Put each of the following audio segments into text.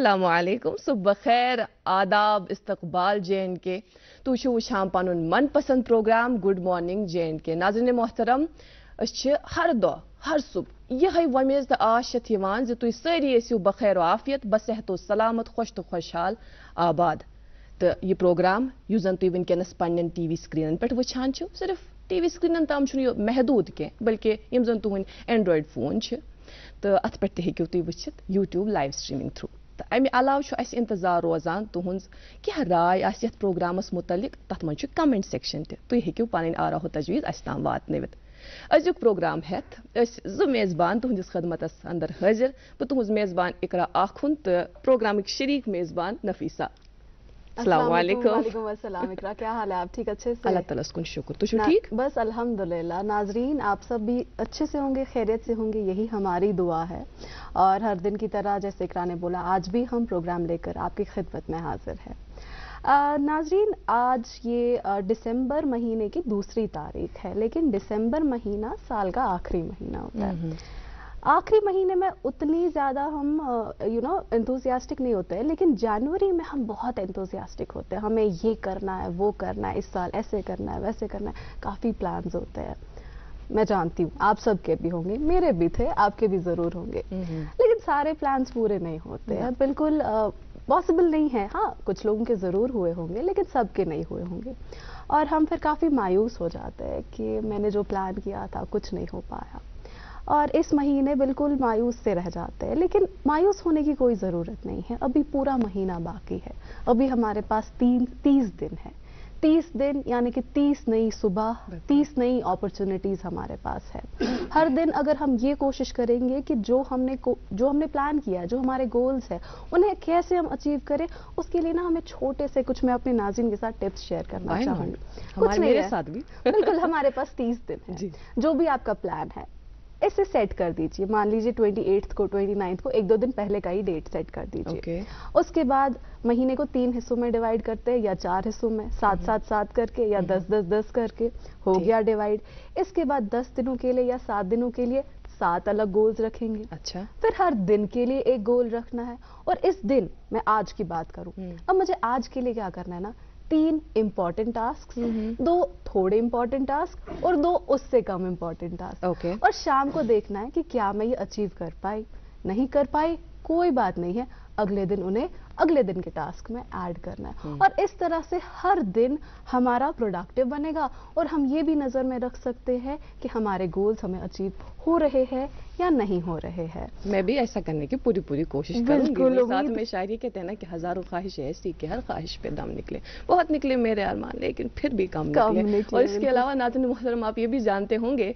असलकुम सुबह खैर आदाब इस्तकबाल जे एन के तु वुचान पन मन पसंद programme good morning J N K नाजन मोहतरम हर दह हर सुबह यह वमेज तो आश तुम सारी यू बखैर आफियत बसहत सलामत खुश तो खुशहाल आबाद तो यह प्रोग्राम यु जन तुम वनकस पन्न टी वी स्क्रीन पे वुचान सिर्फ़ टी वी स्क्रीन ताम महदूद कह बल्कि यम जन तुहद एंड्रॉयड फ़ोन तो अत पे तू तुम वुचित यूट्यूब लाइव स्ट्रीमिंग थ्रू तो अमे इंतज़ार रोजान तुहज क्या राय आस प्रोग्रामस मुतलिक तथ मज कमेंट सेक्शन तुम हेकू पन आरा तजवीज़ अस तम वात अजुक प्रोग्राम हेत जो मेज़बान तुंदिस खदमत अंदर हाजिर बह तुज मेज़बान इकरा आखुन तो प्रोग्राम शरीक मेज़बान नफीसा इकरा क्या हाल है? आप ठीक अच्छे से? अल्लाह ताला कुन शुक्र। तो ठीक? बस अल्हम्दुलिल्लाह। नाजरीन आप सब भी अच्छे से होंगे खैरियत से होंगे यही हमारी दुआ है। और हर दिन की तरह जैसे इकरा ने बोला आज भी हम प्रोग्राम लेकर आपकी खिदमत में हाजिर है। आ, नाजरीन आज ये दिसंबर महीने की दूसरी तारीख है लेकिन दिसंबर महीना साल का आखिरी महीना होता है। हम्म, हम्म। आखिरी महीने में उतनी ज़्यादा हम यू नो एंथुजियास्टिक नहीं होते हैं लेकिन जनवरी में हम बहुत एंथुजियास्टिक होते हैं। हमें ये करना है वो करना है इस साल ऐसे करना है वैसे करना है। काफ़ी प्लान्स होते हैं। मैं जानती हूँ आप सबके भी होंगे मेरे भी थे आपके भी ज़रूर होंगे। लेकिन सारे प्लान्स पूरे नहीं होते हैं। बिल्कुल पॉसिबल नहीं है। हाँ कुछ लोगों के ज़रूर हुए होंगे लेकिन सबके नहीं हुए होंगे। और हम फिर काफ़ी मायूस हो जाते हैं कि मैंने जो प्लान किया था कुछ नहीं हो पाया। और इस महीने बिल्कुल मायूस से रह जाते हैं। लेकिन मायूस होने की कोई ज़रूरत नहीं है। अभी पूरा महीना बाकी है। अभी हमारे पास तीन तीस दिन है। तीस दिन यानी कि तीस नई सुबह तीस नई अपॉर्चुनिटीज़ हमारे पास है। हर दिन अगर हम ये कोशिश करेंगे कि जो हमने जो हमने प्लान किया जो हमारे गोल्स है उन्हें कैसे हम अचीव करें उसके लिए ना हमें छोटे से कुछ मैं अपने नाजिन के साथ टिप्स शेयर करना चाहूँगी। कुछ मेरे साथ भी। बिल्कुल हमारे पास तीस दिन है। जो। भी आपका प्लान है। इसे सेट कर दीजिए। मान लीजिए ट्वेंटी एट्थ को ट्वेंटी नाइन्थ को एक दो दिन पहले का ही डेट सेट कर दीजिए। Okay. उसके बाद महीने को तीन हिस्सों में डिवाइड करते हैं या चार हिस्सों में सात हम्म। सात सात करके या दस दस दस करके हो गया डिवाइड इसके बाद दस दिनों के लिए या सात दिनों के लिए सात अलग गोल्स रखेंगे। अच्छा। फिर हर दिन के लिए एक गोल रखना है। और इस दिन मैं आज की बात करूँ। हम्म। अब मुझे आज के लिए क्या करना है ना? तीन इंपॉर्टेंट टास्क दो थोड़े इंपॉर्टेंट टास्क और दो उससे कम इंपॉर्टेंट टास्क okay. और शाम को देखना है कि क्या मैं ये अचीव कर पाई नहीं कर पाई कोई बात नहीं है अगले दिन उन्हें अगले दिन के टास्क में ऐड करना है। हम्म। और इस तरह से हर दिन हमारा प्रोडक्टिव बनेगा। और हम ये भी नज़र में रख सकते हैं कि हमारे गोल्स हमें अचीव हो रहे हैं या नहीं हो रहे हैं। मैं भी ऐसा करने की पूरी पूरी कोशिश करूँगी। साथ में शायरी कहते हैं ना कि हज़ारों ख्वाहिश ऐसी कि हर ख्वाहिश पे दम निकले। बहुत निकले मेरे अरमान लेकिन फिर भी कम, कम निकले, निकले और इसके अलावा नाजन मोहतरम आप ये भी जानते होंगे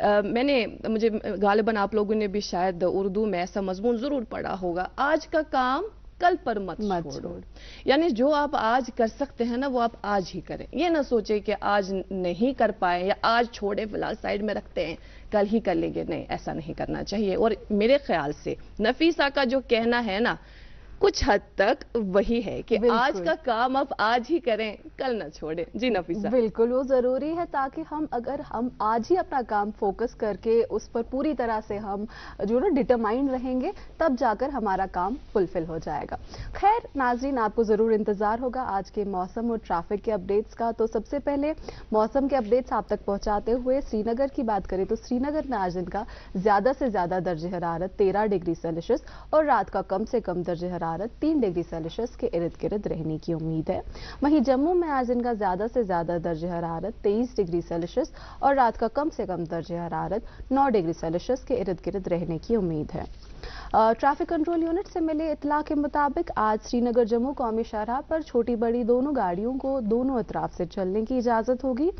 मैंने मुझे गालिबन आप लोगों ने भी शायद उर्दू में ऐसा मजमून ज़रूर पढ़ा होगा। आज का काम कल पर मत, मत छोड़ो। यानी जो आप आज कर सकते हैं ना वो आप आज ही करें। ये ना सोचे कि आज नहीं कर पाए या आज छोड़े फ़िलहाल साइड में रखते हैं कल ही कर लेंगे। नहीं ऐसा नहीं करना चाहिए। और मेरे ख्याल से नफीसा का जो कहना है ना कुछ हद तक वही है कि आज का काम आप आज ही करें कल ना छोड़ें। जी नफीसा। बिल्कुल वो ज़रूरी है ताकि हम अगर हम आज ही अपना काम फोकस करके उस पर पूरी तरह से हम जो ना डिटरमाइंड रहेंगे तब जाकर हमारा काम फुलफिल हो जाएगा। खैर नाजरीन आपको ज़रूर इंतज़ार होगा आज के मौसम और ट्रैफ़िक के अपडेट्स का। तो सबसे पहले मौसम के अपडेट्स आप तक पहुंचाते हुए श्रीनगर की बात करें तो श्रीनगर में आज दिन का ज़्यादा से ज़्यादा दर्ज हरारत तेरह डिग्री सेल्सियस और रात का कम से कम दर्ज हरारत हरारत तीन डिग्री सेल्सियस के इर्द गिर्द रहने की उम्मीद है। वहीं जम्मू में आज इनका ज़्यादा से ज़्यादा दर्ज हरारत तेईस डिग्री सेल्सियस और रात का कम से कम दर्ज हरारत नौ डिग्री सेल्सियस के इर्द गिर्द रहने की उम्मीद है। ट्रैफ़िक कंट्रोल यूनिट से मिले इतला के मुताबिक आज श्रीनगर, जम्मू, कौमी शाहराह पर छोटी बड़ी दोनों गाड़ियों को दोनों अतराफ से चलने की इजाज़त होगी।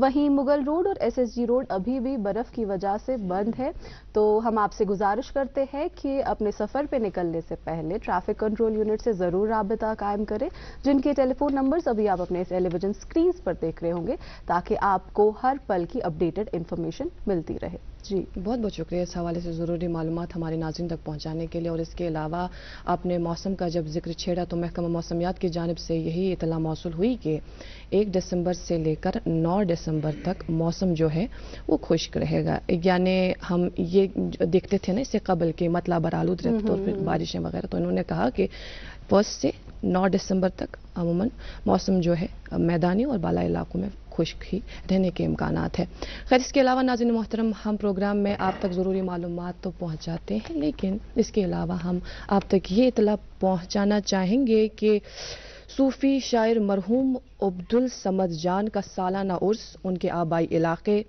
वहीं मुगल रोड और एसएसजी रोड अभी भी बर्फ़ की वजह से बंद है। तो हम आपसे गुजारिश करते हैं कि अपने सफ़र पर निकलने से पहले ट्रैफ़िक कंट्रोल यूनिट से ज़रूर रबता कायम करें, जिनके टेलीफोन नंबर्स अभी आप अपने टेलीविज़न स्क्रीन पर देख रहे होंगे, ताकि आपको हर पल की अपडेटेड इन्फॉर्मेशन मिलती रहे। जी बहुत बहुत शुक्रिया इस हवाले से ज़रूरी मालूम हमारे नाजिन तक पहुँचाने के लिए और इसके अलावा आपने मौसम का जब ज़िक्र छेड़ा तो महकमा मौसमियात की जानब से यही इतला मौसू हुई कि एक दिसंबर से लेकर नौ दिसंबर तक मौसम जो है वो खुश्क रहेगा। यानी हम ये देखते थे ना इससे कबल के मतलब बरालूद रहते तो फिर बारिशें वगैरह तो इन्होंने कहा कि फ़र्स्ट से नौ दिसंबर तक अमूमन मौसम जो है, मैदानी और बाला इलाकों में खुश्क ही रहने के इम्कान है। खैर, इसके अलावा नाजिन मोहतरम, हम प्रोग्राम में आप तक ज़रूरी मालूम तो पहुँचाते हैं, लेकिन इसके अलावा हम आप तक ये इतला पहुँचाना चाहेंगे कि सूफ़ी शायर मरहूम अब्दुल समद जान का सालाना उर्स उनके आबाई इलाके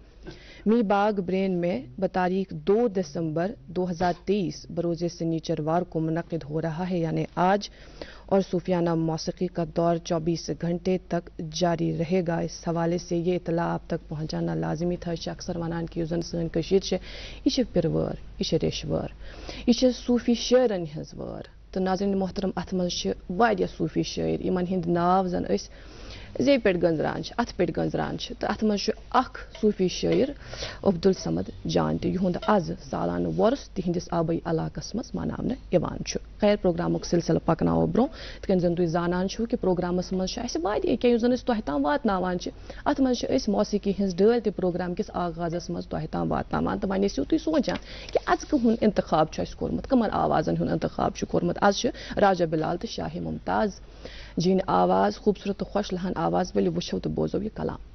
मी बाग ब्रेन में बतारीख 2 दिसंबर 2023 बरोज़ सनीचरवार को मुनद हो रहा है, यानी आज, और सूफियाना मौसीकी का दौर 24 घंटे तक जारी रहेगा। इस हवाले से ये इतला आप तक पहुँचाना लाजमी था। अक्सर वनान की यूजन सन कशीर यह पिरवर यह रेशवर यह सूफी शेरन हज वर तो नाजन मोहतरम अत मज सूफी शेर इन हंद नाव जन जे पे गंजरान अत पे गंजरान तो अत मज सूफी शायर अब्दुल समद जान तुंद आज सालान वर्स तिहंदिस आबई इलाकस मज मनाने खैर प्रोग्राम सिलसिल पकनो ब्रो तक जन तुम जानान कि प्रोग्रामस मज क्या जन तुह तम वातान अत मज मौसीकी हज डल त प्रोग्राम किस आगाजस मज तुह तम वातान तो वन तुम सोचान कि आज कहुन इंतखाब कोर्मुत कमन आवाजन हूँ इंतखाब कोर्मुत आज राजा बिलाल तो शाह मुमताज़ जिन आवाज़ खूबसूरत तो खुश लहन आवाज़ वली वो तो बोजो ये कलाम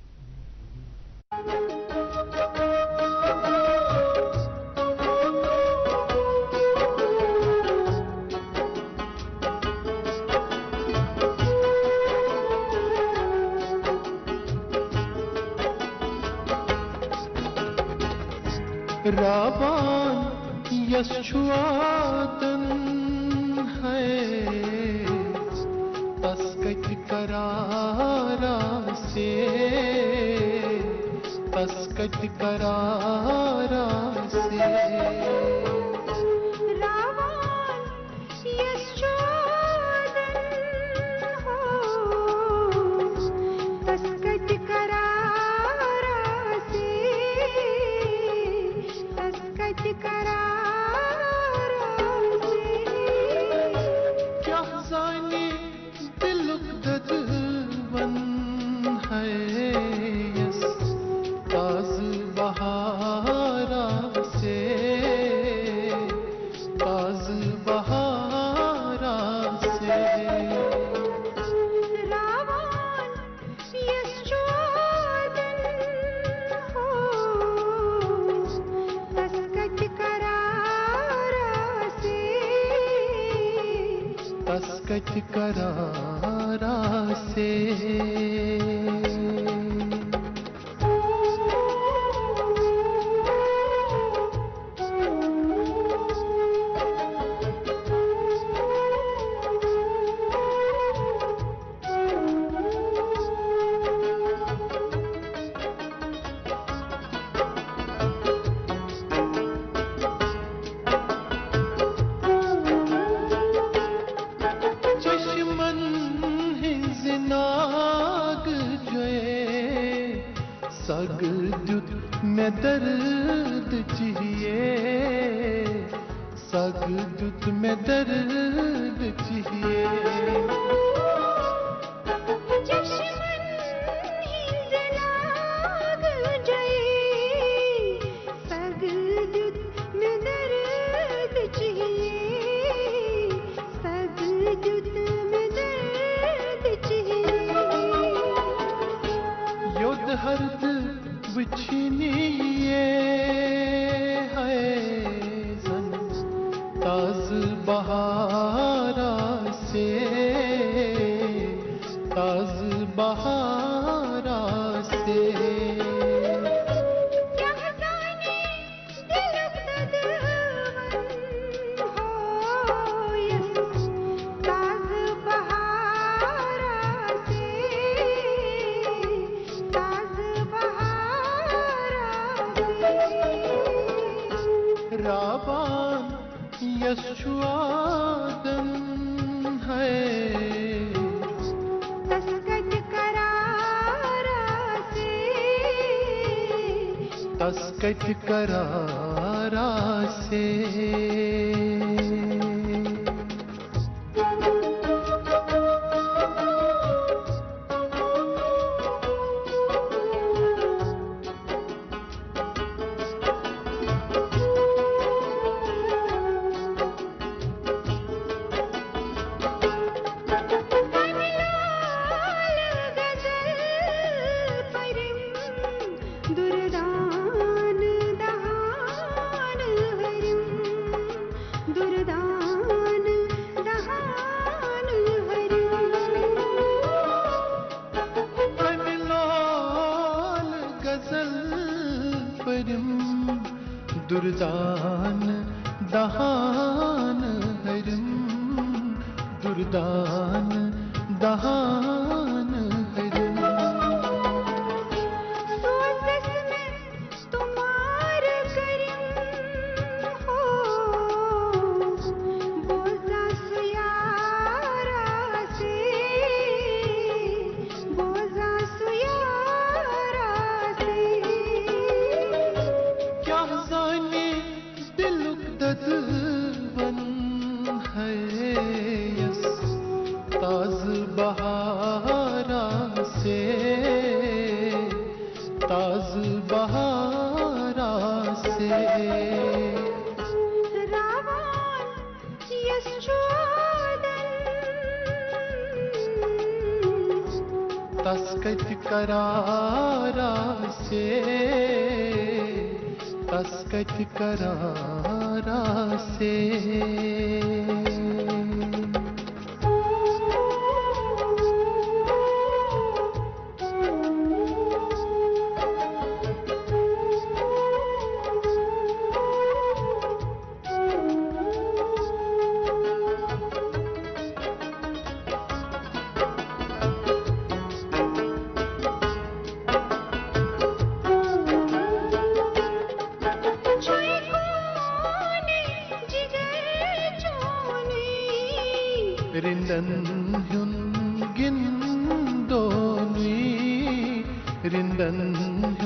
दर्द चाहिए। सग जुत rindan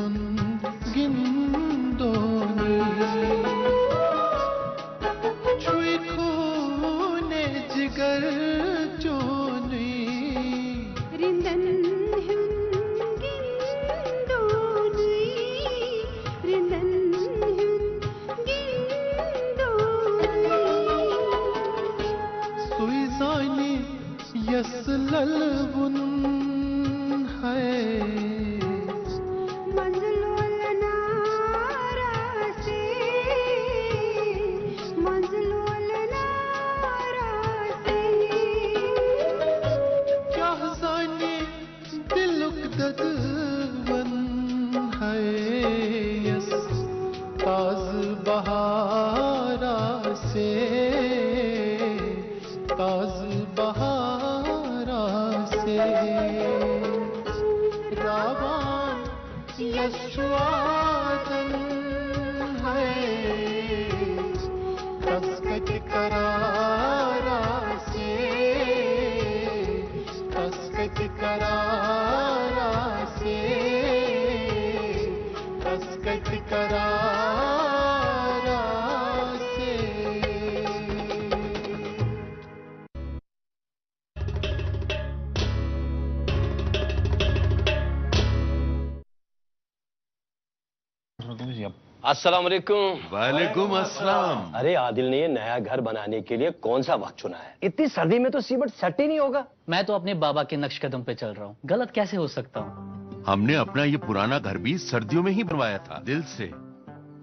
अस्सलाम वालेकुम वालेकुम अस्सलाम। अरे आदिल ने ये नया घर बनाने के लिए कौन सा वक्त चुना है? इतनी सर्दी में तो सीमेंट सेट ही नहीं होगा। मैं तो अपने बाबा के नक्श कदम पे चल रहा हूँ। गलत कैसे हो सकता हूँ? हमने अपना ये पुराना घर भी सर्दियों में ही बनवाया था दिल से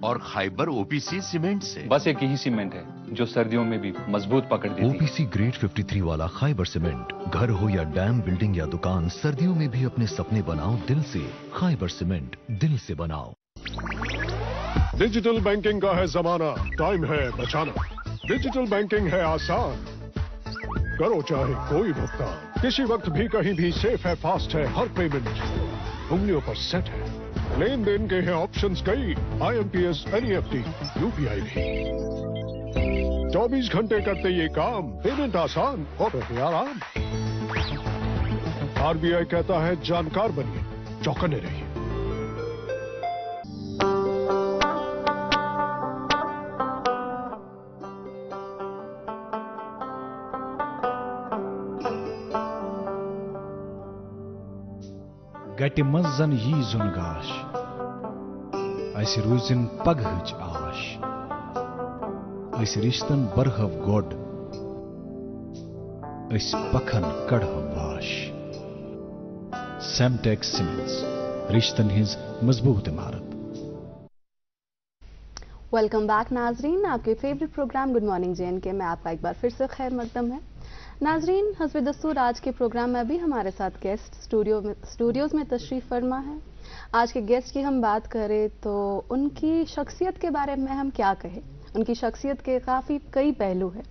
और खाइबर ओपीसी सीमेंट से। बस एक ही सीमेंट है जो सर्दियों में भी मज़बूत पकड़ देती ओपीसी ग्रेड 53 वाला खाइबर सीमेंट घर हो या डैम बिल्डिंग या दुकान सर्दियों में भी अपने सपने बनाओ दिल से। खाइबर सीमेंट दिल से बनाओ। डिजिटल बैंकिंग का है जमाना टाइम है बचाना। डिजिटल बैंकिंग है आसान। करो चाहे कोई भुगतान। किसी वक्त भी कहीं भी सेफ़ है फास्ट है, हर पेमेंट उंगलियों पर सेट है। लेन देन के हैं ऑप्शंस कई। I M P S N IMPS NEFT UPI भी चौबीस घंटे करते ये काम। पेमेंट आसान और आराम। आरबीआई कहता है, जानकार बनिए चौकने रहिए। गटि मंज जन यी जुन गाश अस रूजिन पगहच आश अस रिश्तन बरहव गोड अस पखन कड़हव वाश सेमटेक सीमेंट्स रिश्तन हिंज मज़बूत इमारत वेलकम बैक नाजरीन आपके favourite programme good morning J K में आपका एक बार फिर से खैर मकदम है नाजरीन हसब दस्तूर आज के प्रोग्राम में भी हमारे साथ गेस्ट स्टूडियो में स्टूडियोज़ में तशरीफ़ फरमा है। आज के गेस्ट की हम बात करें तो उनकी शख्सियत के बारे में हम क्या कहें? उनकी शख्सियत के काफ़ी कई पहलू हैं।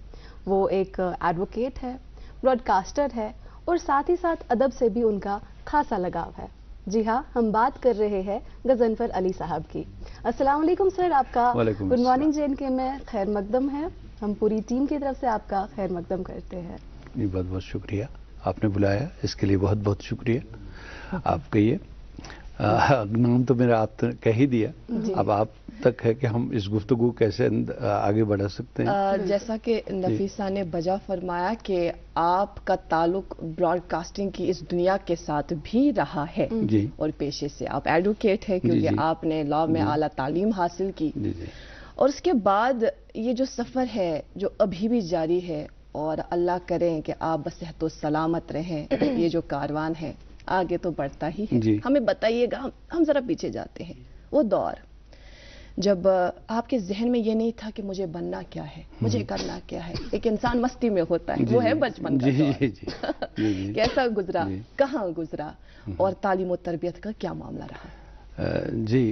वो एक एडवोकेट है ब्रॉडकास्टर है और साथ ही साथ अदब से भी उनका खासा लगाव है। जी हाँ हम बात कर रहे हैं गजनफर अली साहब की। अस्सलाम वालेकुम सर आपका गुड मॉर्निंग जे के में खैर मकदम है। हम पूरी टीम की तरफ़ से आपका खैर मकदम करते हैं। जी बहुत बहुत शुक्रिया। आपने बुलाया इसके लिए बहुत बहुत शुक्रिया। आप कहिए। नाम तो मेरा आप तो कह ही दिया। अब आप तक है कि हम इस गुफ्तगु कैसे आगे बढ़ा सकते हैं? जैसा कि नफीसा ने बजा फरमाया कि आपका ताल्लुक ब्रॉडकास्टिंग की इस दुनिया के साथ भी रहा है। जी। और पेशे से आप एडवोकेट है क्योंकि आपने लॉ में आला तालीम हासिल की। जी जी। और उसके बाद ये जो सफ़र है जो अभी भी जारी है और अल्लाह करें कि आप बसेहत सलामत रहें। ये जो कारवान है आगे तो बढ़ता ही है। हमें बताइएगा हम हम जरा पीछे जाते हैं। वो दौर जब आपके जहन में ये नहीं था कि मुझे बनना क्या है मुझे करना क्या है। एक इंसान मस्ती में होता है वो है बचपन का जी, जी, जी। जी, जी। कैसा गुजरा कहाँ गुजरा और तालीम और तरबियत का क्या मामला रहा? जी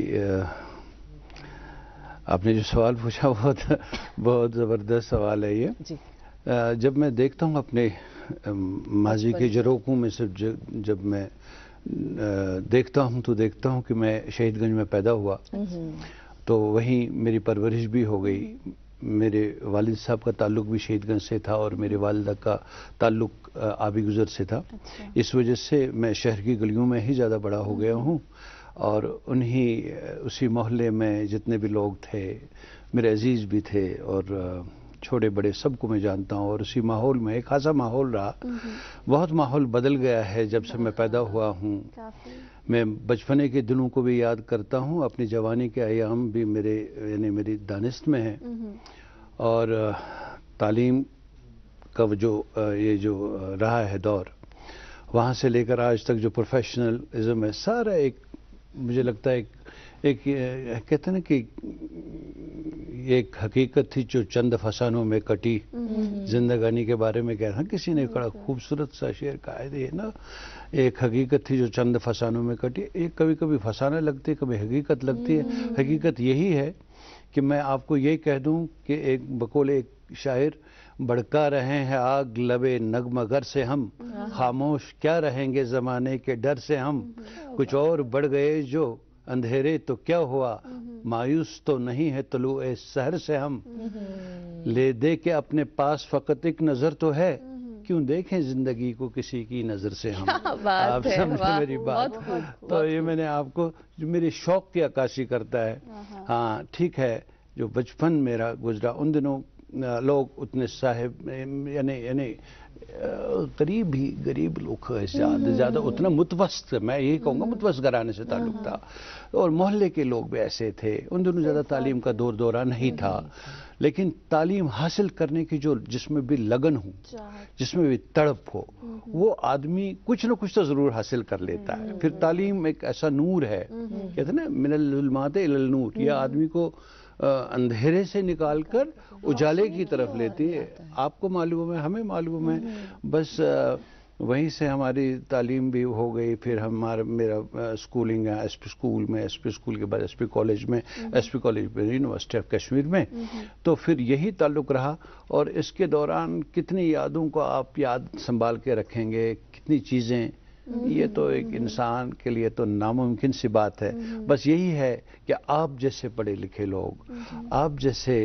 आपने जो सवाल पूछा बहुत बहुत ज़बरदस्त सवाल है ये। जी। जब मैं देखता हूँ अपने माजी के जरोकों में से जब, मैं देखता हूँ तो देखता हूँ कि मैं शहीदगंज में पैदा हुआ। तो वहीं मेरी परवरिश भी हो गई। मेरे वालिद साहब का ताल्लुक भी शहीदगंज से था और मेरे वालदा का ताल्लुक आबी गुजर से था। अच्छा। इस वजह से मैं शहर की गलियों में ही ज़्यादा बड़ा हो गया हूँ और उन्हीं उसी मोहल्ले में जितने भी लोग थे मेरे अज़ीज़ भी थे और छोटे बड़े सबको मैं जानता हूँ और उसी माहौल में एक खासा माहौल रहा। बहुत माहौल बदल गया है जब से मैं पैदा हुआ हूँ। मैं बचपने के दिनों को भी याद करता हूँ अपनी जवानी के आयाम भी मेरे यानी मेरी दानिस्त में हैं। और तालीम का जो ये जो रहा है दौर वहाँ से लेकर आज तक जो प्रोफेशनलिज्म है सारा एक मुझे लगता है एक एक कहते ना कि एक हकीकत थी जो चंद फसानों में कटी। जिंदगानी के बारे में कह रहा किसी ने बड़ा खूबसूरत सा शेर कहा है। ये ना एक हकीकत थी जो चंद फसानों में कटी। एक कभी कभी फसाना लगती है कभी हकीकत लगती है। हकीकत यही है कि मैं आपको यही कह दूँ कि एक बकोल एक शायर भड़का रहे हैं आग लबे नगमगर से हम। खामोश क्या रहेंगे जमाने के डर से हम। कुछ और बढ़ गए जो अंधेरे तो क्या हुआ? मायूस तो नहीं है तलु ए शहर से हम। ले दे के अपने पास फकत एक नज़र तो है। क्यों देखें ज़िंदगी को किसी की नज़र से हम? बात आप समझे मेरी बात। बहुत तो ये मैंने आपको जो मेरे शौक की अक्कासी करता है। हाँ ठीक है जो बचपन मेरा गुजरा उन दिनों लोग उतने साहेब यानी यानी गरीब ही गरीब लोग ज़्यादा ज़्यादा उतना मुतवस्त मैं यही कहूँगा मुतवस्त घराने से ताल्लुक था। और मोहल्ले के लोग भी ऐसे थे उन दोनों ज़्यादा तालीम का दौर दौरा नहीं था। लेकिन तालीम हासिल करने की जो जिसमें भी लगन हो जिसमें भी तड़प हो वो आदमी कुछ ना कुछ तो ज़रूर हासिल कर लेता है। फिर तालीम एक ऐसा नूर है कहते हैं ना मिनल इलल नूर यह आदमी को अंधेरे से निकालकर उजाले की तरफ़ लेती है। आपको मालूम है, हमें मालूम है। बस वहीं से हमारी तालीम भी हो गई, फिर हमारा, मेरा स्कूलिंग है, एसपी स्कूल में, एसपी स्कूल के बाद एसपी कॉलेज में, एसपी कॉलेज में, यूनिवर्सिटी ऑफ़ कश्मीर में। तो फिर यही ताल्लुक रहा, और इसके दौरान कितनी यादों को आप याद संभाल के रखेंगे, कितनी चीज़ें ये तो एक इंसान के लिए तो नामुमकिन सी बात है। बस यही है कि आप जैसे पढ़े लिखे लोग आप जैसे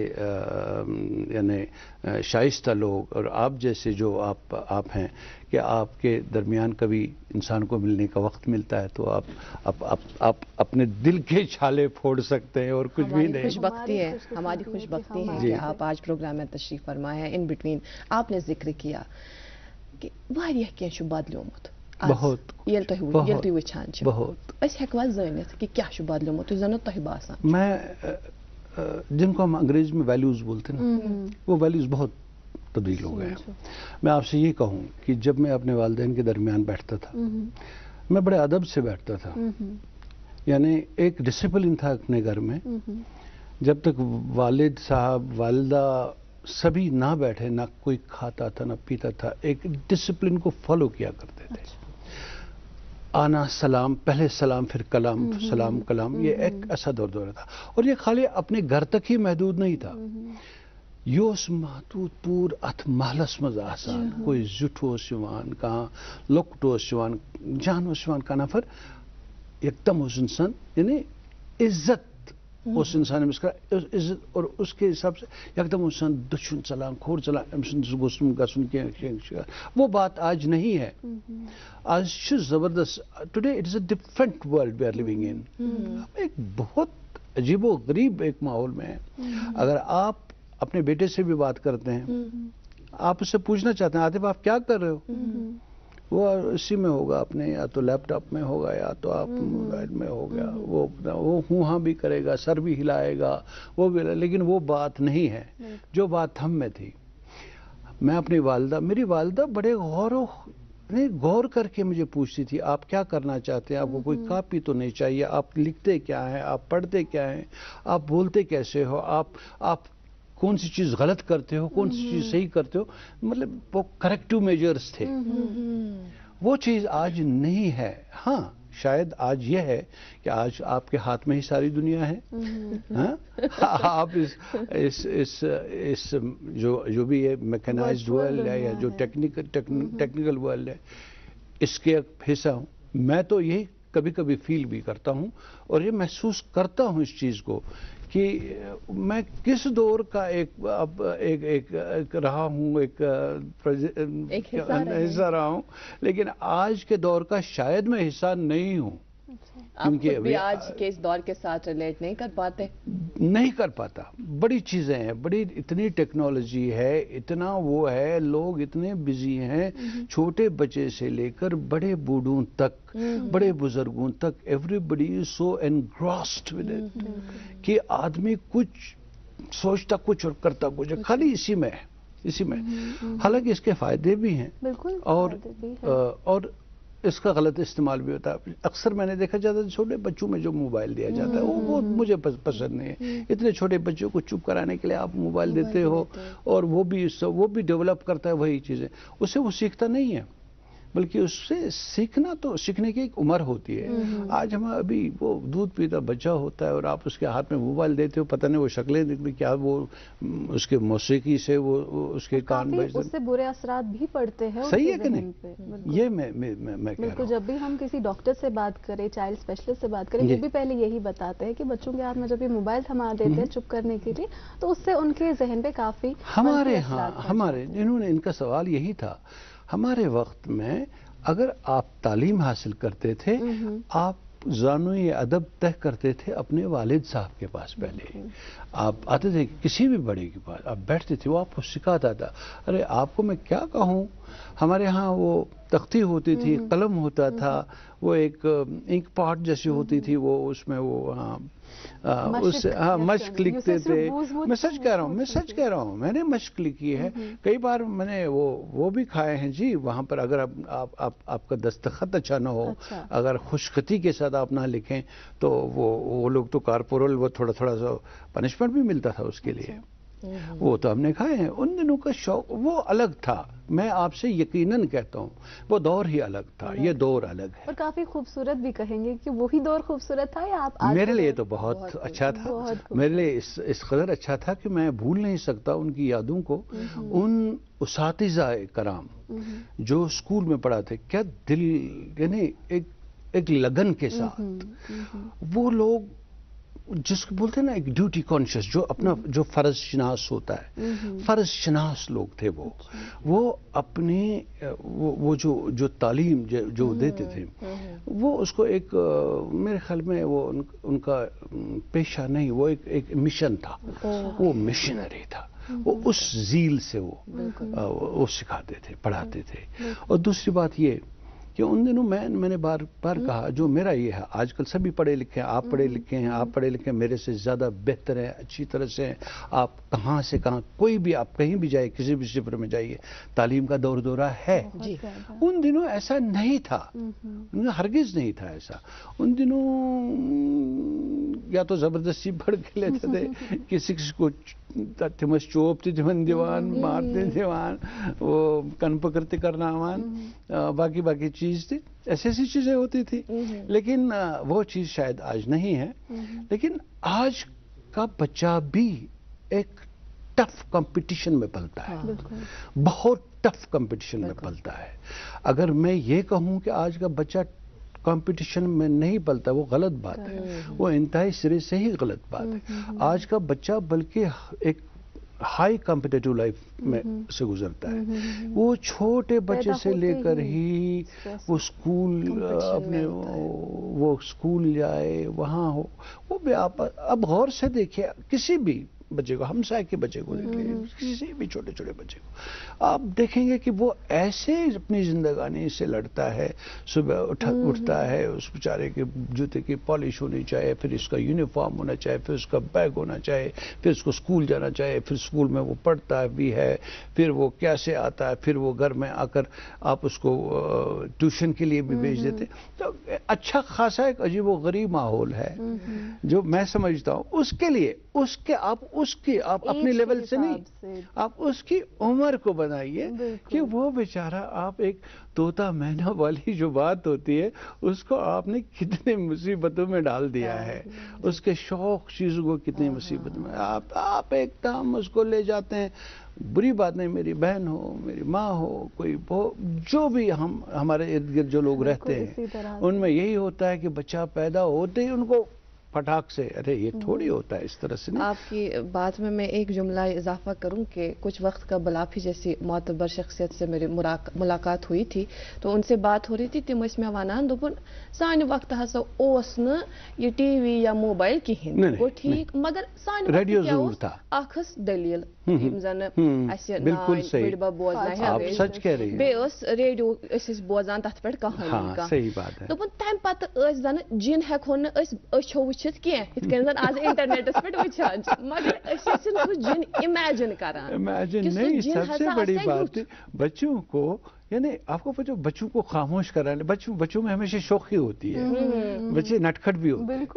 यानी शाइस्ता लोग और आप जैसे जो आप आप हैं कि आपके दरमियान कभी इंसान को मिलने का वक्त मिलता है तो आप आप आप, आप अपने दिल के छाले फोड़ सकते हैं और कुछ भी नहीं। खुशबख्ती है हमारी खुशबख्ती है कि आप आज प्रोग्राम में तशरीफ़ फरमाए हैं। इन बिटवीन आपने ज़िक्र किया कि वारिया कह बदलियोमुत आज अ, जिनको हम अंग्रेज़ में वैल्यूज़ बोलते हैं ना वो वैल्यूज़ बहुत तब्दील हो गए हैं मैं आपसे ये कहूँ कि जब मैं अपने वालदेन के दरमियान बैठता था मैं बड़े अदब से बैठता था यानी एक डिसिप्लिन था अपने घर में जब तक वालिद साहब वालदा सभी ना बैठे ना कोई खाता था ना पीता था एक डिसिप्लिन को फॉलो किया करते थे आना सलाम पहले सलाम फिर कलाम सलाम कलाम ये एक ऐसा दौर दौरा था। और ये खाली अपने घर तक ही महदूद नहीं था। योस महदूद पूर अथ महलस मज आसान। कोई जुठ ओस यवान कहाँ लुकट जान कहाँ नफर एकदम उस इंसान यानी इज़्ज़त उस इंसान इसका इज़्ज़त और उसके हिसाब से एकदम उस इंसान दुश्मन चलान खोर चलान अम सुन गुस्म के वो बात आज नहीं है। आज छ ज़बरदस्त today it is a different world we are living in हम एक बहुत अजीबो गरीब एक माहौल में है। अगर आप अपने बेटे से भी बात करते हैं आप उससे पूछना चाहते हैं आतिफ आप क्या कर रहे हो? वो इसी में होगा अपने या तो लैपटॉप में होगा या तो आप मोबाइल में हो गया वो वो हूँ हाँ भी करेगा सर भी हिलाएगा वो भी लेकिन वो बात नहीं है। जो बात हम में थी मैं अपनी वालदा मेरी वालदा बड़े गौर नहीं गौर करके मुझे पूछती थी आप क्या करना चाहते हैं? आपको कोई कापी तो नहीं चाहिए? आप लिखते क्या हैं? आप पढ़ते क्या हैं? आप बोलते कैसे हो? आप आप कौन सी चीज़ गलत करते हो कौन सी चीज़ सही करते हो मतलब वो करेक्टिव मेजर्स थे। वो चीज़ आज नहीं है। हाँ शायद आज यह है कि आज आपके हाथ में ही सारी दुनिया है। हाँ? आप इस इस इस इस जो जो भी ये मैकेनाइज्ड वर्ल्ड है या जो टेक्निकल टेक्निकल वर्ल्ड है इसके हिस्सा हूँ। मैं तो यही कभी कभी फील भी करता हूँ और ये महसूस करता हूँ इस चीज़ को कि मैं किस दौर का एक अब एक एक, एक रहा हूँ एक, एक हिस्सा, हिस्सा रहा हूँ लेकिन आज के दौर का शायद मैं हिस्सा नहीं हूँ। आप खुद भी आज के इस दौर के साथ रिलेट नहीं कर पाते? नहीं कर पाता। बड़ी चीज़ें हैं बड़ी इतनी टेक्नोलॉजी है इतना वो है लोग इतने बिज़ी हैं छोटे बच्चे से लेकर बड़े बूढ़ों तक बड़े बुज़ुर्गों तक everybody is so engrossed with it कि आदमी कुछ सोचता कुछ और करता कुछ खाली इसी में है इसी में हालाँकि इसके फ़ायदे भी हैं बिल्कुल और और इसका गलत इस्तेमाल भी होता है। अक्सर मैंने देखा जाता है छोटे बच्चों में जो मोबाइल दिया जाता है वो बहुत मुझे पसंद नहीं है। इतने छोटे बच्चों को चुप कराने के लिए आप मोबाइल देते हो और वो भी वो भी डेवलप करता है वही चीज़ें। उसे वो सीखता नहीं है। बल्कि उससे सीखना तो सीखने की एक उम्र होती है। आज हम अभी वो दूध पीता बच्चा होता है और आप उसके हाथ में मोबाइल देते हो पता नहीं वो शक्लें निकली क्या वो उसके मौसीकी से वो, उसके कान बजते उससे बुरे असरात भी पड़ते हैं सही है कि नहीं? ये मैं मैं मैं, मैं बिल्कुल जब भी हम किसी डॉक्टर से बात करें चाइल्ड स्पेशलिस्ट से बात करें वो भी पहले यही बताते हैं कि बच्चों के हाथ में जब ये मोबाइल थमा देते हैं चुप करने के लिए तो उससे उनके जहन पे काफ़ी हमारे हाँ हमारे इन्होंने इनका सवाल यही था हमारे वक्त में अगर आप तालीम हासिल करते थे आप जानो ये अदब तय करते थे अपने वालिद साहब के पास पहले। आप आते थे किसी भी बड़े के पास आप बैठते थे वो आपको सिखाता था। अरे आपको मैं क्या कहूँ? हमारे यहाँ वो तख्ती होती थी कलम होता था वो एक इंक पॉट जैसी होती थी वो उसमें वो हाँ उस हाँ मश्क लिखते थे। मैं सच कह रहा हूँ मैं सच कह रहा हूँ मैंने मश्क लिखी है। कई बार मैंने वो वो भी खाए हैं जी वहाँ पर अगर आप, आप, आप आपका दस्तखत अच्छा ना हो अच्छा। अगर खुशखती के साथ आप ना लिखें तो वो वो लोग तो कारपोरल वो थोड़ा थोड़ा सा पनिशमेंट भी मिलता था उसके लिए। वो तो हमने खाए हैं। उन दिनों का शौक वो अलग था। मैं आपसे यकीनन कहता हूँ वो दौर ही अलग था। ये दौर अलग है। और काफ़ी खूबसूरत भी कहेंगे कि वही दौर खूबसूरत था या आप मेरे लिए तो बहुत, बहुत अच्छा था। बहुत मेरे लिए इस इस कदर अच्छा था कि मैं भूल नहीं सकता उनकी यादों को। उन उसातिजा कराम जो स्कूल में पढ़ाते क्या दिल यानी एक एक लगन के साथ। वो लोग जिसको बोलते हैं ना एक ड्यूटी कॉन्शियस जो अपना जो फ़र्ज़ शनास होता है। फ़र्ज़ शनास लोग थे वो। वो अपने वो, वो जो जो तालीम जो, जो देते थे वो उसको एक मेरे ख्याल में वो उन, उनका पेशा नहीं वो एक एक मिशन था। वो मिशनरी था। वो उस जील से वो वो सिखाते थे पढ़ाते थे। और दूसरी बात ये कि उन दिनों मैं मैंने बार बार कहा जो मेरा ये है आजकल सभी पढ़े लिखे हैं आप पढ़े लिखे हैं आप पढ़े लिखे हैं मेरे से ज़्यादा बेहतर है अच्छी तरह से हैं। आप कहाँ से कहाँ कोई भी आप कहीं भी जाइए किसी भी शिफ्र में जाइए तालीम का दौर दौरा है उन दिनों ऐसा नहीं था। उनमें हरगिज नहीं था ऐसा। उन दिनों या तो ज़बरदस्ती पढ़ के लेते थे किसी किसी को तिमस चोपते तिमन दीवान मारते दीवान वो कन पकड़ते करनावान अ, बाकी बाकी चीज़ थी। ऐसी ऐसी चीज़ें होती थी। लेकिन वो चीज़ शायद आज नहीं है। लेकिन आज का बच्चा भी एक टफ कंपटीशन में पलता है। बहुत टफ कंपटीशन में पलता है। अगर मैं ये कहूँ कि आज का बच्चा कंपटीशन में नहीं पलता वो गलत बात है। वो इंतहाई सिरे से ही गलत बात है। आज का बच्चा बल्कि एक हाई कॉम्पिटेटिव लाइफ में से गुजरता है। वो छोटे बच्चे से लेकर ही वो स्कूल अपने वो स्कूल जाए वहाँ हो वो भी आप अब गौर से देखिए किसी भी बच्चे को हमसाय के बच्चे को देखिए किसी भी छोटे छोटे बच्चे को। आप देखेंगे कि वो ऐसे अपनी जिंदगानी से लड़ता है सुबह उठ उठता है उस बेचारे के जूते की पॉलिश होनी चाहिए फिर इसका यूनिफॉर्म होना चाहिए फिर उसका बैग होना चाहिए फिर उसको स्कूल जाना चाहिए फिर स्कूल में वो पढ़ता भी है फिर वो कैसे आता है फिर वो घर में आकर आप उसको ट्यूशन के लिए भी भेज देते तो अच्छा खासा एक अजीब व गरीब माहौल है जो मैं समझता हूँ उसके लिए उसके आप उसकी आप अपने लेवल से नहीं से। आप उसकी उम्र को बनाइए कि वो बेचारा आप एक तोता मैना वाली जो बात होती है उसको आपने कितने मुसीबतों में डाल दिया है। उसके शौक चीज़ों को कितनी मुसीबत में आप आप एकदम उसको ले जाते हैं बुरी बात नहीं मेरी बहन हो मेरी माँ हो कोई वो जो भी हम हमारे इर्द गिर्द जो लोग रहते हैं उनमें यही होता है कि बच्चा पैदा होते ही उनको फटाक से। अरे ये थोड़ी हम्म। होता है इस तरह से आपकी बात में मैं एक जुमला इजाफा करूँ कि कुछ वक्त का बलाफी जैसी मोतबर शख्सियत से मेरी मुलाकात हुई थी तो उनसे बात हो रही थी तुम इसमें वाना दोपन सान वक्त हसा ओस ये टी वी या मोबाइल की कहें वो ठीक मगर सान रेडियो ज़रूर था। आखस दलील हम्म, हम्म। रेडियो बोजान तथ पे कहानी दोपन तम पे जन जिन हेको जिन इमेजिन नहीं सबसे बड़ी बात है बच्चों को यानी आपको पता है, बच्चों को खामोश कराने बच्चों बच्चों में हमेशा शौकी होती है बच्चे नटखट भी होते हैं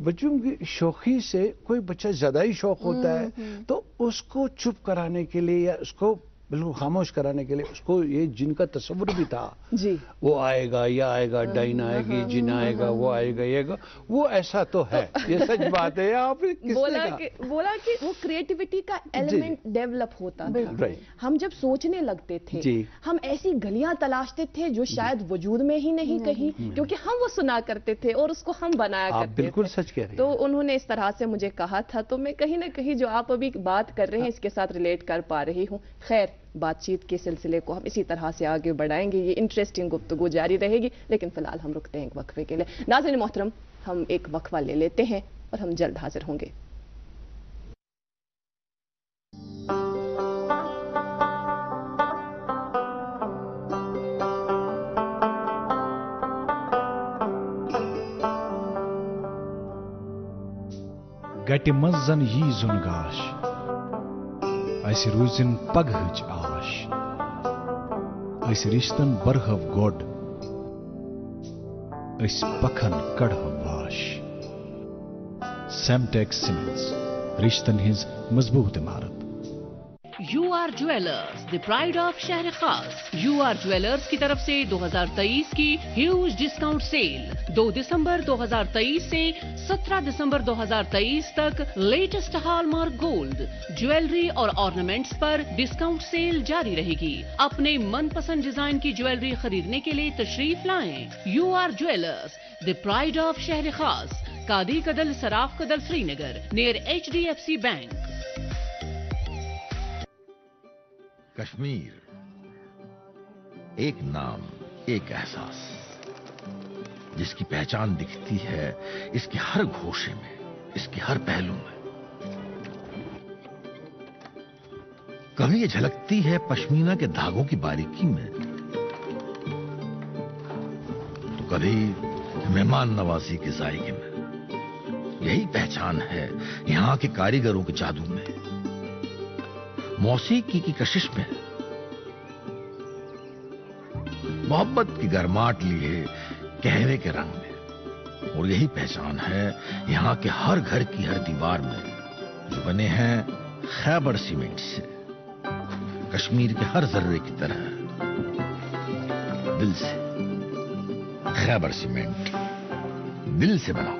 बच्चों की शौकी से कोई बच्चा ज़्यादा ही शौक होता है तो उसको चुप कराने के लिए या उसको बिल्कुल खामोश कराने के लिए उसको ये जिन का तस्वुर भी था जी। वो आएगा या आएगा डाइन आएगी जिन आएगा वो आएगा ये आएगा। वो ऐसा तो है ये सच बात है आप बोला कहा? कि बोला कि वो क्रिएटिविटी का एलिमेंट डेवलप होता था। हम जब सोचने लगते थे हम ऐसी गलियाँ तलाशते थे जो शायद वजूद में ही नहीं कहीं क्योंकि हम वो सुना करते थे और उसको हम बनाया करते बिल्कुल सच कह रही तो उन्होंने इस तरह से मुझे कहा था तो मैं कहीं ना कहीं जो आप अभी बात कर रहे हैं इसके साथ रिलेट कर पा रही हूँ। खैर बातचीत के सिलसिले को हम इसी तरह से आगे बढ़ाएँगे। ये इंटरेस्टिंग गुफ्तगू जारी रहेगी, लेकिन फ़िलहाल हम रुकते हैं एक वक्फे के लिए। नाजिन मोहतरम, हम एक वक्फा ले लेते हैं और हम जल्द हाजिर होंगे। गटि मंज जन यी जुन गाश असि रूजिन पगहच आश। अस रिश्तन बरहव गोड। अस पखन कड़हव वाश। सेमटेक सिमेंट्स रिश्तन हिंज मज़बूत इमारत। You are jewellers the pride of शहर खास यू आर ज्वेलर्स की तरफ़ से 2023 की ह्यूज डिस्काउंट सेल 2 दिसंबर 2023 से 17 दिसंबर 2023 तक लेटेस्ट हॉलमार्क गोल्ड ज्वेलरी और ऑर्नामेंट्स पर डिस्काउंट सेल जारी रहेगी. अपने मनपसंद डिज़ाइन की ज्वेलरी खरीदने के लिए तशरीफ़ लाएँ. You are jewellers the pride of शहर खास Kadi Kadal, Saraf Kadal Srinagar near H D F C bank Kashmir. एक नाम, एक एहसास, जिसकी पहचान दिखती है इसके हर घोषे में, इसके हर पहलू में। कभी ये झलकती है पश्मीना के धागों की बारीकी में? तो कभी मेहमान नवाजी के जायके में। यही पहचान है यहाँ के कारीगरों के जादू में। मौसीकी की कशिश में। मोहब्बत की गरमाट लिए कहने के रंग में। और यही पहचान है यहाँ के हर घर की हर दीवार में जो बने हैं खैबर सीमेंट से। कश्मीर के हर जर्रे की तरह दिल से, खैबर सीमेंट दिल से बनाओ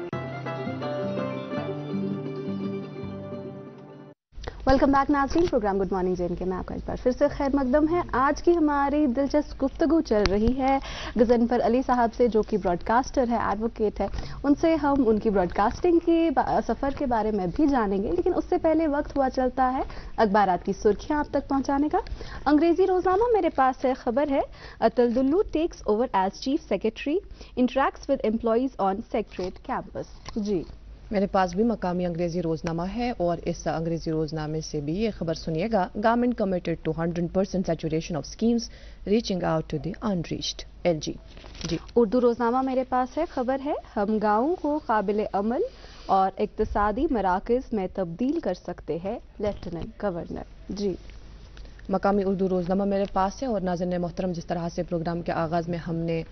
वेलकम बैक नाजरीन। प्रोग्राम गुड मॉर्निंग जैन के मैं आपका एक बार फिर से खैर मकदम है। आज की हमारी दिलचस्प गुफ्तगु चल रही है। गजनफर अली साहब से, जो कि ब्रॉडकास्टर है एडवोकेट है, उनसे हम उनकी ब्रॉडकास्टिंग के सफ़र के बारे में भी जानेंगे। लेकिन उससे पहले वक्त हुआ चलता है अखबार की सुर्खियाँ आप तक पहुँचाने का। अंग्रेज़ी रोज़ाना मेरे पास है खबर है। Atul Dulloo takes over as chief secretary interacts with employees on secret campus जी। मेरे पास भी मकामी अंग्रेज़ी रोजनामा है और इस अंग्रेज़ी रोजनामे से भी ये खबर सुनिएगा। Government committed to 100 percent saturation of schemes reaching out to the unreached LG जी जी उर्दू रोजनामा मेरे पास है खबर है हम गाँव को काबिल अमल और इकतसादी मराकज में तब्दील कर सकते हैं लेफ्टिनेंट गवर्नर। जी। मकामी उर्दू रोजनामा मेरे पास है और नाजन मोहतरम जिस तरह से प्रोग्राम के आगाज़ में हमने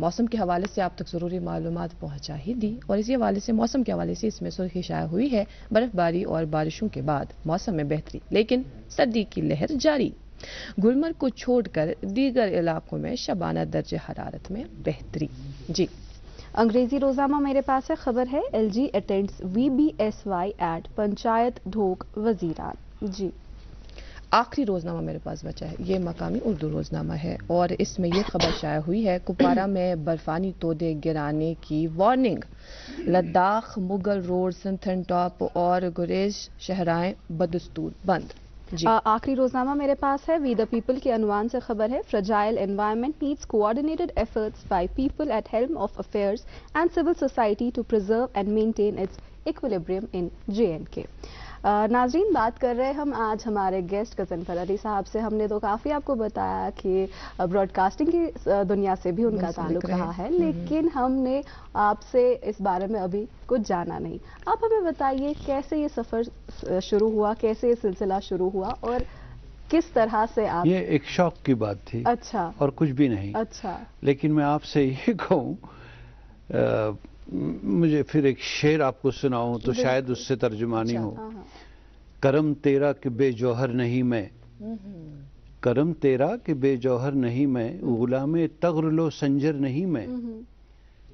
मौसम के हवाले से आप तक ज़रूरी मालूम पहुँचा ही दी और इसी हवाले से मौसम के हवाले से इसमें सुर्खी शाया हुई है बर्फबारी और बारिशों के बाद मौसम में बेहतरी, लेकिन सर्दी की लहर जारी। गुलमर्ग को छोड़कर दीगर इलाकों में शबाना दर्ज हरारत में बेहतरी। जी। अंग्रेज़ी रोजामा मेरे पास है, खबर है L G attends V B S Y at panchayat Dhok Wazeeran. जी। आखिरी रोजनामा मेरे पास बचा है। ये मकामी उर्दू रोजनामा है और इसमें यह खबर शाया हुई है कुपवारा में बर्फानी तोदे गिराने की warning Ladakh, Mughal road, Sinthan top और गुरेज शहराएँ बदस्तूर बंद। आखिरी रोजनामा मेरे पास है। वी द पीपल के अनुमान से खबर है। Fragile environment needs coordinated efforts by people at helm of affairs and civil society to preserve and maintain its equilibrium in J and K नाजरीन बात कर रहे हैं हम आज हमारे गेस्ट कज़न अली साहब से। हमने तो काफ़ी आपको बताया कि ब्रॉडकास्टिंग की दुनिया से भी उनका ताल्लुक रहा है। हम्म। लेकिन हमने आपसे इस बारे में अभी कुछ जाना नहीं। आप हमें बताइए कैसे ये सफ़र शुरू हुआ? कैसे ये सिलसिला शुरू हुआ? और किस तरह से आप ये एक शौक की बात थी। अच्छा। और कुछ भी नहीं। अच्छा। लेकिन मैं आपसे ये कहूँ मुझे फिर एक शेर आपको सुनाऊं तो। शायद उससे तर्जुमानी हो। हाँ, हाँ। करम तेरा कि बेजौहर नहीं मैं। करम तेरा कि बेजौहर नहीं मैं। गुलाम तग्र लो संजर नहीं मैं।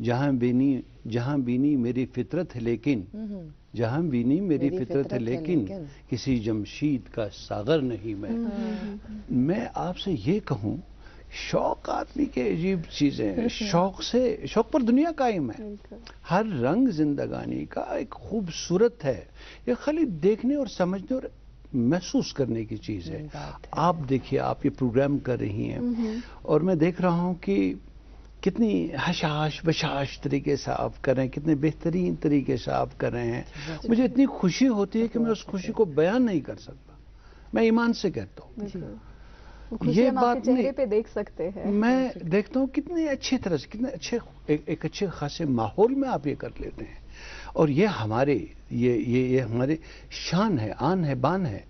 जहाँ बीनी जहाँ बीनी मेरी फितरत है लेकिन। जहाँ बीनी मेरी फितरत है लेकिन। किसी जमशीद का सागर नहीं मैं। मैं आपसे ये कहूँ शौक आदमी के अजीब चीज़ें हैं। शौक से शौक पर दुनिया कायम है। हर रंग जिंदगानी का एक खूबसूरत है। ये खाली देखने और समझने और महसूस करने की चीज़ है। आप देखिए आप ये प्रोग्राम कर रही हैं और मैं देख रहा हूँ कि कितनी हशाश बशाश तरीके से आप कर रहे हैं कितने बेहतरीन तरीके से आप कर रहे हैं। मुझे इतनी खुशी होती है कि मैं उस खुशी को बयान नहीं कर सकता। मैं ईमान से कहता हूँ। वो बात चेहरे पे देख सकते हैं। मैं देखता हूँ कितने अच्छे तरह से कितने अच्छे एक, एक अच्छे खासे माहौल में आप ये कर लेते हैं। और ये हमारे ये ये ये हमारे शान है आन है बान है।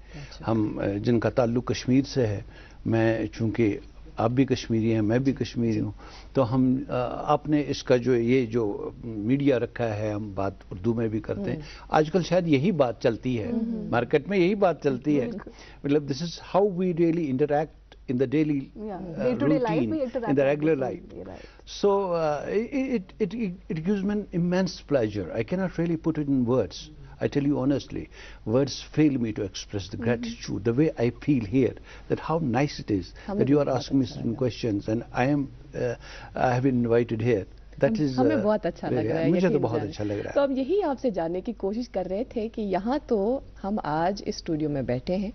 हम जिनका ताल्लुक कश्मीर से है मैं चूँकि आप भी कश्मीरी हैं मैं भी कश्मीरी हूँ तो हम आपने इसका जो ये जो मीडिया रखा है हम बात उर्दू में भी करते हैं। आजकल शायद यही बात चलती है मार्केट में यही बात चलती है। मतलब this is how we really interact in the daily yeah. uh, routine, life, in the regular life. Right. So uh, it, it, it, it, gives me an immense pleasure. I cannot really put it in words. I tell you honestly, words fail me to express the mm -hmm. gratitude, the way I feel here, that how nice it is how that you are asking me certain questions and I am, uh, I have been invited here. That is, हमें uh, बहुत अच्छा लग रहा है मुझे तो बहुत अच्छा लग रहा है। तो है अब यही आपसे जानने की कोशिश कर रहे थे कि यहाँ तो हम आज इस स्टूडियो में बैठे हैं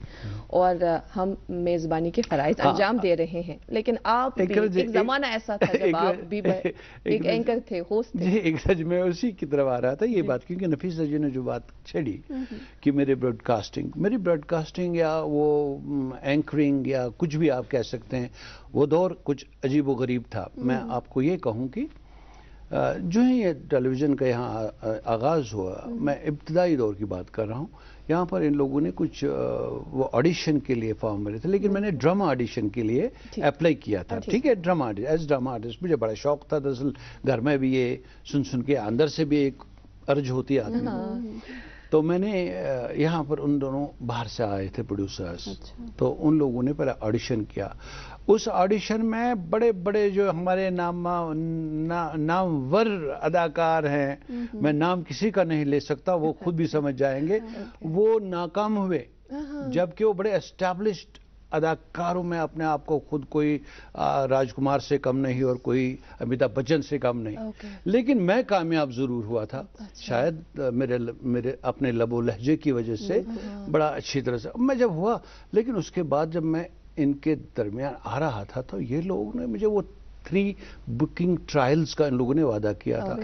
और हम मेजबानी के फराइज हाँ, अंजाम दे रहे हैं। लेकिन आप एक भी एक जमाना ऐसा था जब आप भी एक एक एंकर थे होस्ट थे। एक सच में उसी की तरफ़ आ रहा था ये बात क्योंकि नफीस जी ने जो बात छेड़ी कि मेरे ब्रॉडकास्टिंग मेरी ब्रॉडकास्टिंग या वो एंकरिंग या कुछ भी आप कह सकते हैं वो दौर कुछ अजीब व गरीब था। मैं आपको ये कहूँ कि जो है ये टेलीविज़न का यहाँ आगाज़ हुआ। मैं इब्तदाई दौर की बात कर रहा हूँ। यहाँ पर इन लोगों ने कुछ वो ऑडिशन के लिए फॉर्म भरे थे लेकिन मैंने ड्रामा ऑडिशन के लिए अप्लाई किया था। ठीक। है? Drama artist as drama artist मुझे बड़ा शौक था दरअसल। घर में भी ये सुन सुन के अंदर से भी एक अर्ज़ होती आदमी। तो मैंने यहाँ पर उन दोनों बाहर से आए थे प्रोड्यूसर्स अच्छा। तो उन लोगों ने पहले ऑडिशन किया। उस ऑडिशन में बड़े बड़े जो हमारे नाम ना, नामवर अदाकार हैं मैं नाम किसी का नहीं ले सकता वो खुद भी समझ जाएँगे। वो नाकाम हुए। जबकि वो बड़े एस्टैब्लिश्ड अदाकारों में अपने आप को खुद कोई राजकुमार से कम नहीं और कोई अमिताभ बच्चन से कम नहीं। लेकिन मैं कामयाब ज़रूर हुआ था। अच्छा। शायद मेरे मेरे अपने लबो लहजे की वजह से बड़ा अच्छी तरह से मैं जब हुआ लेकिन उसके बाद जब मैं इनके दरमियान आ रहा था तो ये लोगों ने मुझे वो थ्री बुकिंग ट्रायल्स का इन लोगों ने वादा किया था।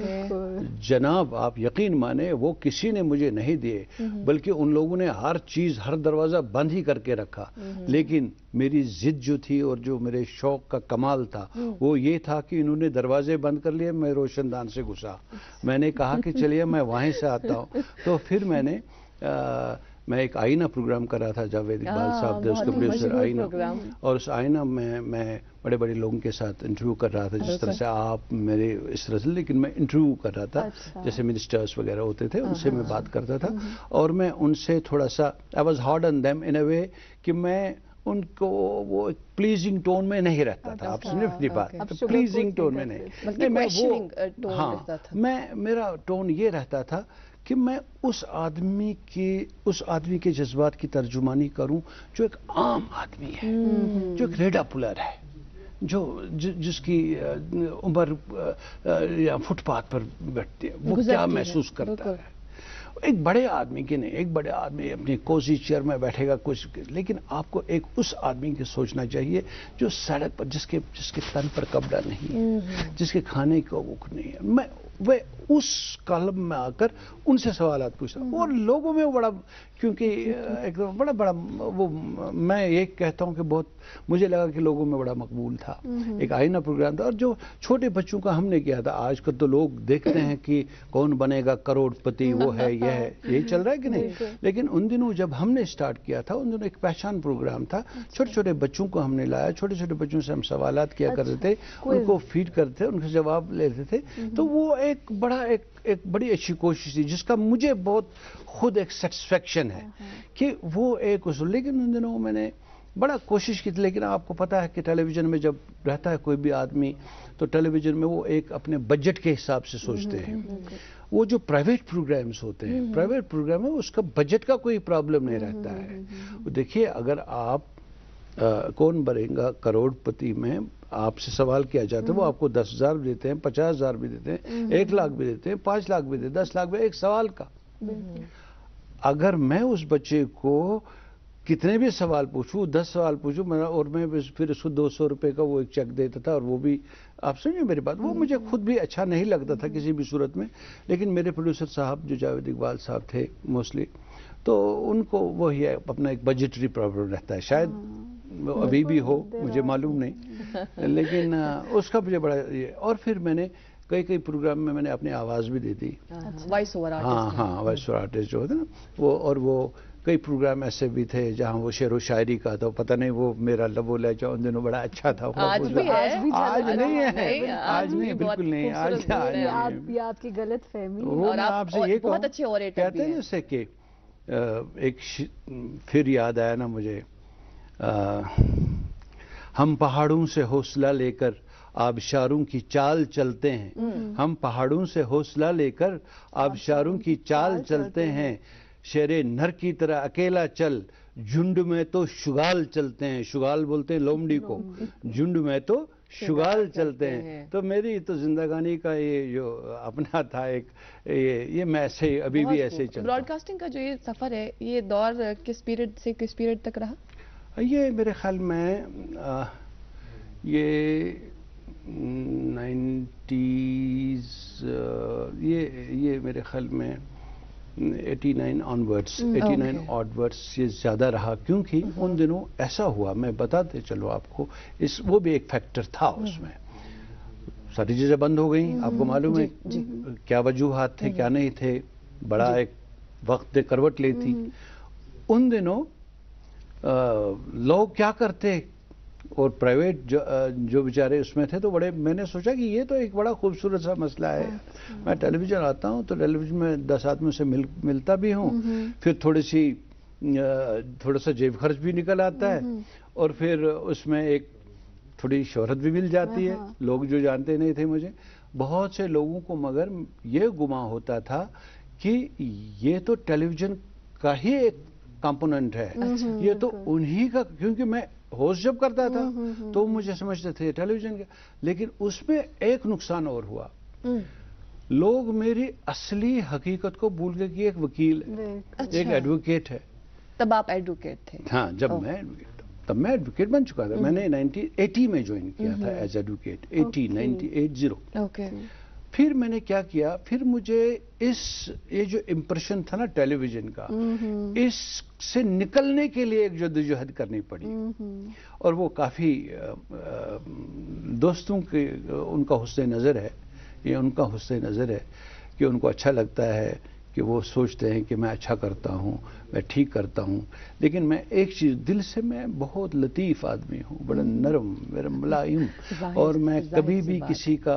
जनाब आप यकीन माने वो किसी ने मुझे नहीं दिए बल्कि उन लोगों ने हर चीज़ हर दरवाज़ा बंद ही करके रखा। लेकिन मेरी जिद जो थी और जो मेरे शौक का कमाल था वो ये था कि इन्होंने दरवाजे बंद कर लिए मैं रोशनदान से घुसा। मैंने कहा कि चलिए मैं वहीं से आता हूँ। तो फिर मैंने अ, मैं एक आईना प्रोग्राम कर रहा था जावेद इकबाल हाँ, साहब थे उसके प्रोड्यूसर आईना। और उस आईना में मैं बड़े बड़े लोगों के साथ इंटरव्यू कर रहा था जिस तरह से आप मेरे इस तरह से लेकिन मैं इंटरव्यू कर रहा था अच्छा। जैसे मिनिस्टर्स वगैरह होते थे उनसे मैं बात करता था। और मैं उनसे थोड़ा सा I was hard on them in a way कि मैं उनको वो एक प्लीजिंग टोन में नहीं रहता था। आप अपनी बात। तो प्लीजिंग टोन में नहीं। नहीं, मैं questioning, uh, हाँ मैं मेरा टोन ये रहता था कि मैं उस आदमी के उस आदमी के जज्बात की तर्जुमानी करूँ जो एक आम आदमी है जो एक रेडा पुलर है जो जि, जिसकी उम्र या फुटपाथ पर बैठती है वो क्या महसूस करता है? एक बड़े आदमी की नहीं एक बड़े आदमी अपनी कोसी चेयर में बैठेगा कुछ लेकिन आपको एक उस आदमी की सोचना चाहिए जो सड़क पर जिसके जिसके तन पर कपड़ा नहीं है जिसके खाने को भूख नहीं है। मैं वे उस कॉलम में आकर उनसे सवाल पूछता और लोगों में बड़ा क्योंकि एक तो बड़ा बड़ा वो मैं ये कहता हूँ कि बहुत मुझे लगा कि लोगों में बड़ा मकबूल था। एक आईना प्रोग्राम था। और जो छोटे बच्चों का हमने किया था आजकल तो लोग देखते हैं कि कौन बनेगा करोड़पति वो है यह है यही चल रहा है कि नहीं? लेकिन उन दिनों जब हमने स्टार्ट किया था उन दिनों एक पहचान प्रोग्राम था। छोटे छोटे बच्चों को हमने लाया। छोटे छोटे बच्चों से हम सवाल किया करते थे। उनको फ़ीड करते थे उनके जवाब लेते थे। तो वो एक बड़ा एक एक बड़ी अच्छी कोशिश थी जिसका मुझे बहुत खुद एक सेटिस्फेक्शन है कि वो एक उस लेकिन उन दिनों मैंने बड़ा कोशिश की थी लेकिन आपको पता है कि टेलीविज़न में जब रहता है कोई भी आदमी तो टेलीविज़न में वो एक अपने बजट के हिसाब से सोचते हैं वो जो प्राइवेट प्रोग्राम्स होते हैं प्राइवेट प्रोग्राम है उसका बजट का कोई प्रॉब्लम नहीं रहता है। देखिए अगर आप अ, कौन बनेगा करोड़पति में आपसे सवाल किया जाता है वो आपको दस हज़ार भी देते हैं पचास हज़ार भी देते हैं एक लाख भी देते हैं पाँच लाख भी देते हैं दस लाख भी एक सवाल का। अगर मैं उस बच्चे को कितने भी सवाल पूछूँ दस सवाल पूछूँ मैं और मैं फिर उसको दो सौ रुपये का वो एक चेक देता था और वो भी आप समझे मेरी बात वो मुझे खुद भी अच्छा नहीं लगता था किसी भी सूरत में लेकिन मेरे प्रोड्यूसर साहब जो जावेद इकबाल साहब थे मोस्टली तो उनको वही है, अपना एक बजटरी प्रॉब्लम रहता है। शायद वो अभी भी हो मुझे मालूम नहीं। लेकिन उसका मुझे बड़ा ये और फिर मैंने कई कई प्रोग्राम में मैंने अपनी आवाज़ भी दे दी। वॉइस ओवर हाँ हाँ वॉइस ओवर आर्टिस्ट जो होते ना वो और वो कई प्रोग्राम ऐसे भी थे जहाँ वो शेर व शायरी का था पता नहीं वो मेरा लबो लहजा उन दिनों बड़ा अच्छा था। आज भी है आज भी आज नहीं है नहीं, आज नहीं बिल्कुल नहीं आज हैं। आपकी गलत फहमी। और आपसे ये बहुत अच्छे कहते हैं हैं। जैसे कि एक फिर याद आया ना मुझे। अ, हम पहाड़ों से हौसला लेकर आबशारों की चाल चलते हैं। हम पहाड़ों से हौसला लेकर आबशारों की चाल चलते हैं। शेरे नर की तरह अकेला चल झुंड में तो शुगाल चलते हैं। शुगाल बोलते हैं लोमड़ी को। झुंड में तो शुगाल चलते हैं। तो मेरी तो जिंदगानी का ये जो अपना था एक ये ये मैं ऐसे ही अभी भी ऐसे ही चलता हूँ। ब्रॉडकास्टिंग का जो ये सफ़र है ये दौर किस पीरियड से किस पीरियड तक रहा? ये मेरे ख्याल में आ, ये नाइन्टीज ये ये मेरे ख्याल में 89 ऑनवर्ड्स 89 ऑनवर्ड्स ये ज़्यादा रहा क्योंकि उन दिनों ऐसा हुआ मैं बताते चलो आपको इस वो भी एक फैक्टर था उसमें। सारी चीज़ें बंद हो गई आपको मालूम है क्या वजूहत थे क्या नहीं थे बड़ा एक वक्त करवट ली थी। उन दिनों लोग क्या करते और प्राइवेट जो, जो बेचारे उसमें थे तो बड़े मैंने सोचा कि ये तो एक बड़ा खूबसूरत सा मसला है। मैं टेलीविज़न आता हूँ तो टेलीविज़न में दस आदमियों से मिल मिलता भी हूँ। फिर थोड़ी सी थोड़ा सा जेब खर्च भी निकल आता है। और फिर उसमें एक थोड़ी शोहरत भी मिल जाती है। लोग जो जानते नहीं थे मुझे। बहुत से लोगों को मगर ये गुमा होता था कि ये तो टेलीविज़न का ही एक कंपोनेंट है। ये तो उन्हीं का क्योंकि मैं होस्ट जब करता था तो मुझे समझते थे टेलीविज़न का। लेकिन उसमें एक नुकसान और हुआ। लोग मेरी असली हकीकत को भूल गए कि एक वकील है अच्छा। एक एडवोकेट है। तब आप एडवोकेट थे। हाँ जब मैं एडवोकेट तब मैं एडवोकेट बन चुका था। मैंने 1980 में ज्वाइन किया था एज एडवोकेट 80 1980 ओके। फिर मैंने क्या किया? फिर मुझे इस ये जो इम्प्रेशन था ना टेलीविज़न का इससे निकलने के लिए एक जद्दोजहद करनी पड़ी। और वो काफ़ी दोस्तों के उनका हुस्न नज़र है ये उनका हुस्न नज़र है कि उनको अच्छा लगता है कि वो सोचते हैं कि मैं अच्छा करता हूँ मैं ठीक करता हूँ। लेकिन मैं एक चीज़ दिल से मैं बहुत लतीफ़ आदमी हूँ बड़ा नरम मेरा मुलायम। और मैं कभी भी किसी का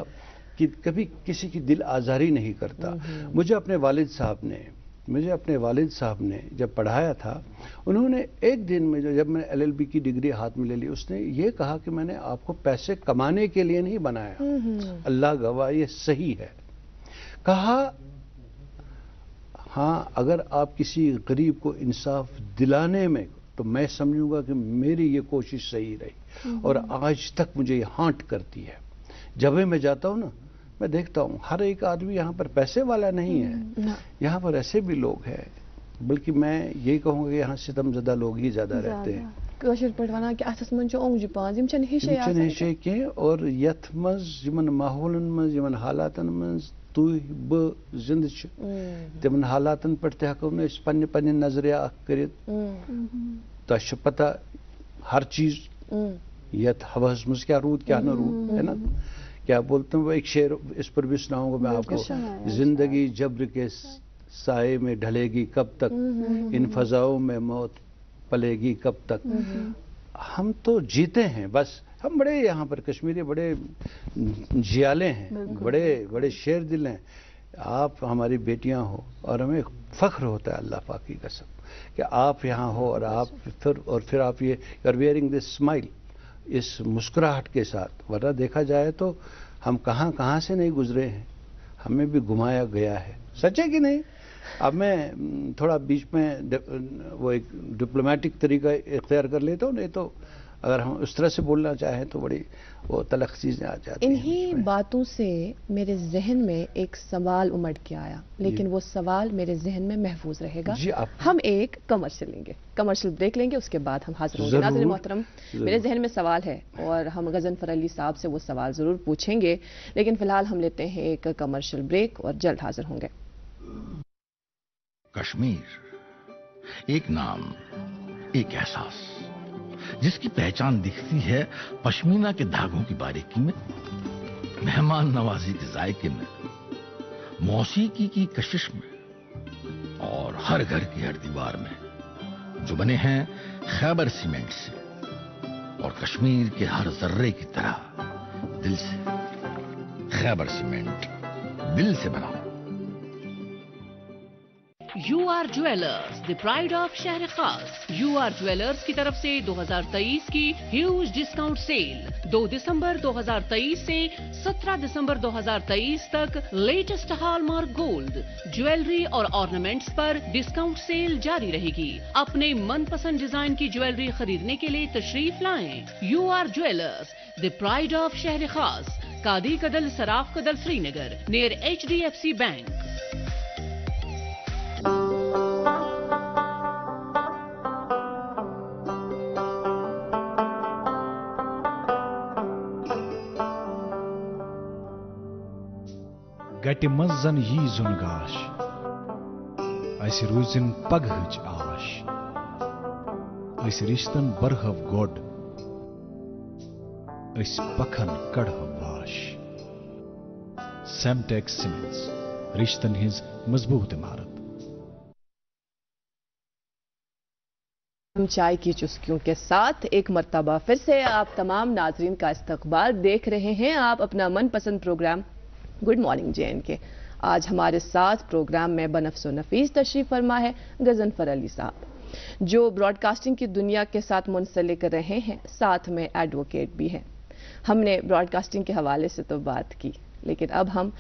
कि कभी किसी की दिल आज़ारी नहीं करता। मुझे अपने वालिद साहब ने मुझे अपने वालिद साहब ने जब पढ़ाया था उन्होंने एक दिन में जो जब मैंने एलएलबी की डिग्री हाथ में ले ली उसने ये कहा कि मैंने आपको पैसे कमाने के लिए नहीं बनाया। अल्लाह गवाह ये सही है। कहा हाँ अगर आप किसी गरीब को इंसाफ दिलाने में तो मैं समझूँगा कि मेरी ये कोशिश सही रही और आज तक मुझे ये हांट करती है। जब मैं जाता हूँ ना मैं देखता हूँ हर एक आदमी यहाँ पर पैसे वाला नहीं है। यहाँ पर ऐसे भी लोग हैं बल्कि मैं यही कहूँगा कि यहाँ सितमजदा लोग ही ज़्यादा रहते हैं। कशर पे वन कि अथस मन ओंगजु पाँच यम छन हिशे यम छन हिशे कह और यथ मज यमन माहौलन मज यमन हालातन मज तुह ब जिंद तिमन हालातन पे हको पन्ने पन्ने नज़रिया कर। पता हर चीज़ यथ हवस मज क्या रूद क्या न रूद है ना? क्या बोलते हैं वो? एक शेर इस पर भी सुनाऊँगा मैं आपको। ज़िंदगी जब्र के साए में ढलेगी कब तक? इन फजाओं में मौत पलेगी कब तक? हम तो जीते हैं बस। हम बड़े यहाँ पर कश्मीरी बड़े जियाले हैं बड़े बड़े शेर दिल हैं। आप हमारी बेटियाँ हो और हमें फख्र होता है अल्लाह पाक की कसम। कि आप यहाँ हो और आप फिर और फिर आप ये you are wearing this smile इस मुस्कुराहट के साथ, वरना देखा जाए तो हम कहाँ कहाँ से नहीं गुजरे हैं? हमें भी घुमाया गया है। सच है कि नहीं? अब मैं, थोड़ा बीच में वो एक डिप्लोमेटिक तरीका इख्तियार कर लेता हूँ, नहीं तो अगर हम उस तरह से बोलना चाहें तो बड़ी वो तलख चीज़ें आ जाती इन्हीं बातों से मेरे जहन में एक सवाल उमड़ के आया लेकिन वो सवाल मेरे जहन में महफूज रहेगा। जी आप हम एक कमर्शियल लेंगे। कमर्शियल ब्रेक लेंगे उसके बाद हम हाजिर होंगे। ज़रूर, मोहतरम मेरे जहन में सवाल है और हम गजनफर अली साहब से वो सवाल ज़रूर पूछेंगे लेकिन फ़िलहाल हम लेते हैं एक कमर्शियल ब्रेक और जल्द हाजिर होंगे। कश्मीर एक नाम एक एहसास। जिसकी पहचान दिखती है पश्मीना के धागों की बारीकी में, मेहमान नवाजी के जायके में, मौसीकी की कशिश में, और हर घर की हर दीवार में, जो बने हैं खैबर सीमेंट से, और कश्मीर के हर जर्रे की तरह दिल से, खैबर सीमेंट दिल से बनाओ you are jewellers the pride of शहर खास यू आर ज्वेलर्स की तरफ़ से 2023 की ह्यूज डिस्काउंट सेल 2 दिसंबर 2023 से 17 दिसंबर 2023 तक लेटेस्ट हॉलमार्क गोल्ड ज्वेलरी और ऑर्नामेंट्स पर डिस्काउंट सेल जारी रहेगी। अपने मनपसंद डिज़ाइन की ज्वेलरी खरीदने के लिए तशरीफ़ लाएँ। You are jewellers the pride of शहर खास Kadi Kadal, Saraf Kadal Srinagar near H D F C bank गटि मंज जन यी जुन गाश अस पगहच आश। अस रिश्तन बरहव गोड अस पखन कढ़व वाश। सैमटेक सीमेंट्स रिश्तन हिज मज़बूत इमारत। हम चाय की चुस्कियों के साथ एक मरतबा फिर से आप तमाम नाजरीन का इस्तकबाल देख रहे हैं। आप अपना मनपसंद प्रोग्राम गुड मॉर्निंग जे के। आज हमारे साथ प्रोग्राम में बनफसो नफीस तशरीफ़ फरमा है गजनफर अली साहब, जो ब्रॉडकास्टिंग की दुनिया के साथ मुंसलिक रहे हैं, साथ में एडवोकेट भी हैं। हमने ब्रॉडकास्टिंग के हवाले से तो बात की, लेकिन अब हम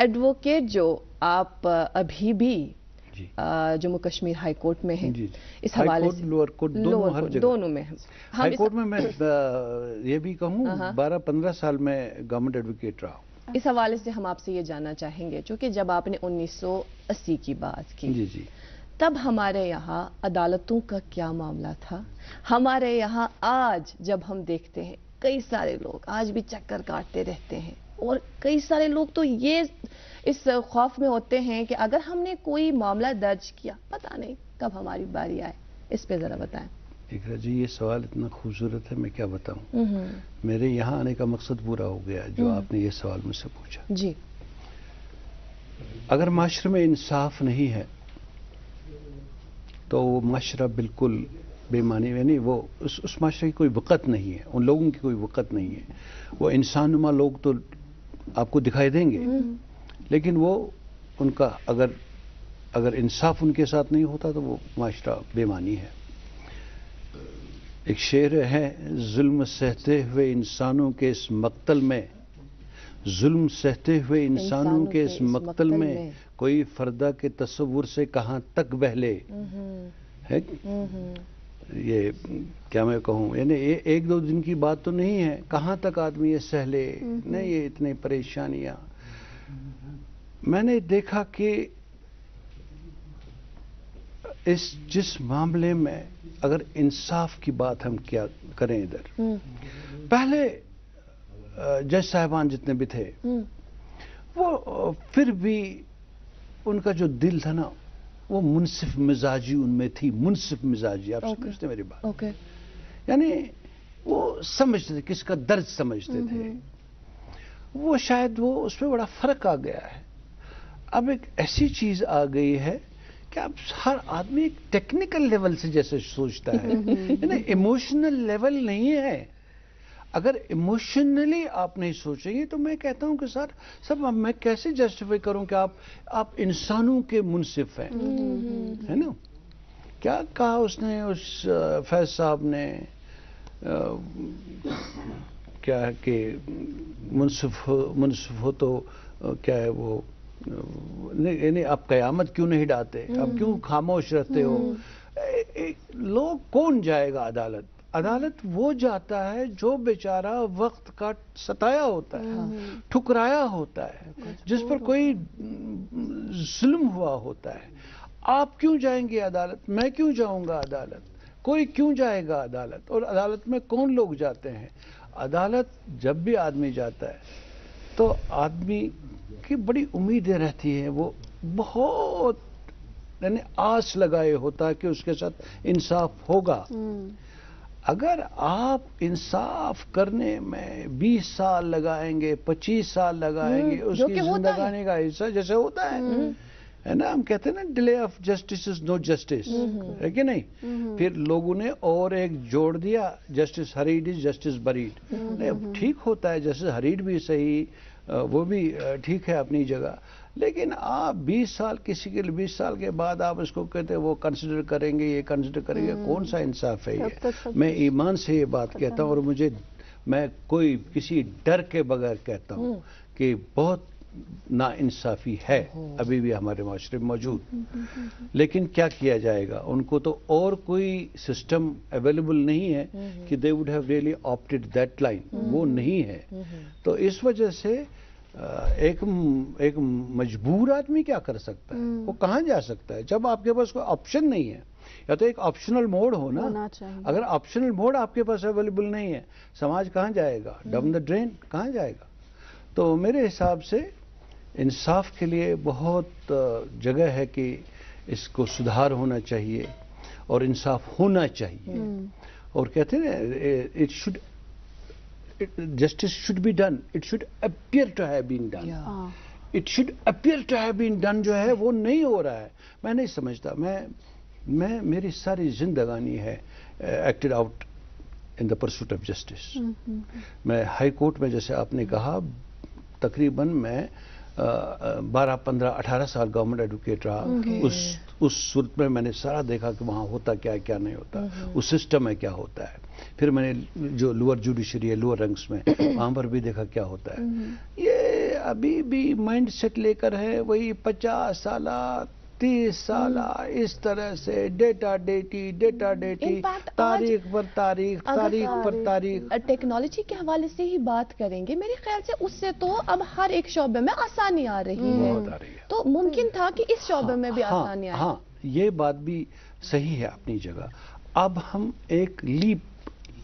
एडवोकेट जो आप अभी भी जम्मू कश्मीर हाई कोर्ट में है। इस हवाले से लोअर कोर्ट, दोनों हर जगह। दोनों में हम हम हाई कोर्ट में मैं ये भी कहूँ हाँ, हाँ। बारह पंद्रह साल में गवर्नमेंट एडवोकेट रहा हूँ। इस हवाले से हम आपसे ये जानना चाहेंगे क्योंकि जब आपने 1980 की बात की जी जी। तब हमारे यहाँ अदालतों का क्या मामला था? हमारे यहाँ आज जब हम देखते हैं कई सारे लोग आज भी चक्कर काटते रहते हैं और कई सारे लोग तो ये इस खौफ में होते हैं कि अगर हमने कोई मामला दर्ज किया पता नहीं कब हमारी बारी आए। इस पे जरा बताएँ। इकरा जी ये सवाल इतना खूबसूरत है मैं क्या बताऊँ? हम्म, मेरे यहाँ आने का मकसद पूरा हो गया जो हम्म। आपने ये सवाल मुझसे पूछा। जी। अगर माशरे में इंसाफ नहीं है तो वो माशरा बिल्कुल बेमानी यानी वो उस उस माशरे की कोई वक़्त नहीं है उन लोगों की कोई वक़्त नहीं है। वो इंसानुमा लोग तो आपको दिखाई देंगे। लेकिन वो उनका अगर अगर इंसाफ उनके साथ नहीं होता तो वो माशरा बेमानी है। एक शेर है जुल्म सहते हुए इंसानों के इस मक्तल में जुल्म सहते हुए इंसानों के इस मक्तल में कोई फर्दा के तस्वुर से कहाँ तक बहले? है? ये क्या मैं कहूँ यानी एक दो दिन की बात तो नहीं है कहाँ तक आदमी ये सहले? नहीं ये इतनी परेशानियाँ। मैंने देखा कि इस जिस मामले में अगर इंसाफ की बात हम क्या करें इधर। पहले जज साहबान जितने भी थे वो फिर भी उनका जो दिल था ना वो मुनसिफ मिजाजी उनमें थी मुनसिफ मिजाजी। आप ओके। समझते मेरी बात? ओके। यानी वो समझते थे किसका दर्द समझते थे। वो शायद वो उसमें बड़ा फ़र्क आ गया है। अब एक ऐसी चीज़ आ गई है कि अब हर आदमी एक टेक्निकल लेवल से जैसे सोचता है। यानी इमोशनल लेवल नहीं है। अगर इमोशनली आप नहीं सोचेंगे तो मैं कहता हूँ कि सर सब अब मैं कैसे जस्टिफाई करूँ कि आप आप इंसानों के मुनसिफ हैं? है ना? क्या कहा उसने उस फैज साहब ने? अ, क्या है कि मुनसिफ मुनसिफ हो तो क्या है वो? नहीं आप कयामत क्यों नहीं डालते? आप क्यों खामोश रहते हो? ए- ए- लोग कौन जाएगा अदालत? अदालत वो जाता है जो बेचारा वक्त का सताया होता है ठुकराया होता है जिस पर कोई जुल्म हुआ होता है। आप क्यों जाएँगे अदालत? मैं क्यों जाऊँगा अदालत? कोई क्यों जाएगा अदालत? और अदालत में कौन लोग जाते हैं? अदालत जब भी आदमी जाता है तो आदमी की बड़ी उम्मीदें रहती हैं वो बहुत यानी आस लगाए होता है कि उसके साथ इंसाफ होगा। अगर आप इंसाफ करने में 20 साल लगाएँगे 25 साल लगाएँगे हम्म, उसकी जिंदगानी का हिस्सा जैसे होता है। है ना हम कहते हैं ना delay of justice is no justice है कि नहीं? फिर लोगों ने और एक जोड़ दिया justice hurried is justice buried ठीक होता है जस्टिस हरीड भी सही वो भी ठीक है अपनी जगह। लेकिन आप 20 साल किसी के लिए 20 साल के बाद आप इसको कहते हैं वो कंसिडर करेंगे ये कंसिडर करेंगे कौन सा इंसाफ है ये? मैं ईमान से ये बात कहता हूँ और मुझे मैं कोई किसी डर के बगैर कहता हूँ कि बहुत ना इंसाफी है अभी भी हमारे माशरे में मौजूद लेकिन क्या किया जाएगा? उनको तो और कोई सिस्टम अवेलेबल नहीं है कि they would have really opted that line वो नहीं है। तो इस वजह से एक एक मजबूर आदमी क्या कर सकता है? वो कहाँ जा सकता है? जब आपके पास कोई ऑप्शन नहीं है या तो एक ऑप्शनल मोड हो ना अगर ऑप्शनल मोड आपके पास अवेलेबल नहीं है समाज कहाँ जाएगा? डम द ड्रेन कहाँ जाएगा? तो मेरे हिसाब से इंसाफ के लिए बहुत जगह है कि इसको सुधार होना चाहिए और इंसाफ होना चाहिए। और कहते हैं it should justice should be done it should appear to have been done it should appear to have been done जो है वो नहीं हो रहा है। मैं नहीं समझता। मैं मैं मेरी सारी जिंदगानी है acted out in the pursuit of justice मैं हाई कोर्ट में जैसे आपने कहा तकरीबन मैं बारह पंद्रह अठारह साल गवर्नमेंट एडवोकेट रहा। उस उस सूरत में मैंने सारा देखा कि वहाँ होता क्या है क्या नहीं होता। उस सिस्टम में क्या होता है। फिर मैंने जो लोअर जुडिशरी है लोअर रंग्स में वहाँ पर भी देखा क्या होता है। ये अभी भी माइंड सेट लेकर है वही पचास साल तीस साल इस तरह से डेटा डेटी डेटा डेटी तारीख पर तारीख तारीख पर तारीख टेक्नोलॉजी के हवाले से ही बात करेंगे मेरे ख्याल से उससे तो अब हर एक शोबे में आसानी आ रही है। तो मुमकिन था कि इस शोबे में भी हाँ, आसानी आए। हाँ ये बात भी सही है अपनी जगह। अब हम एक लीप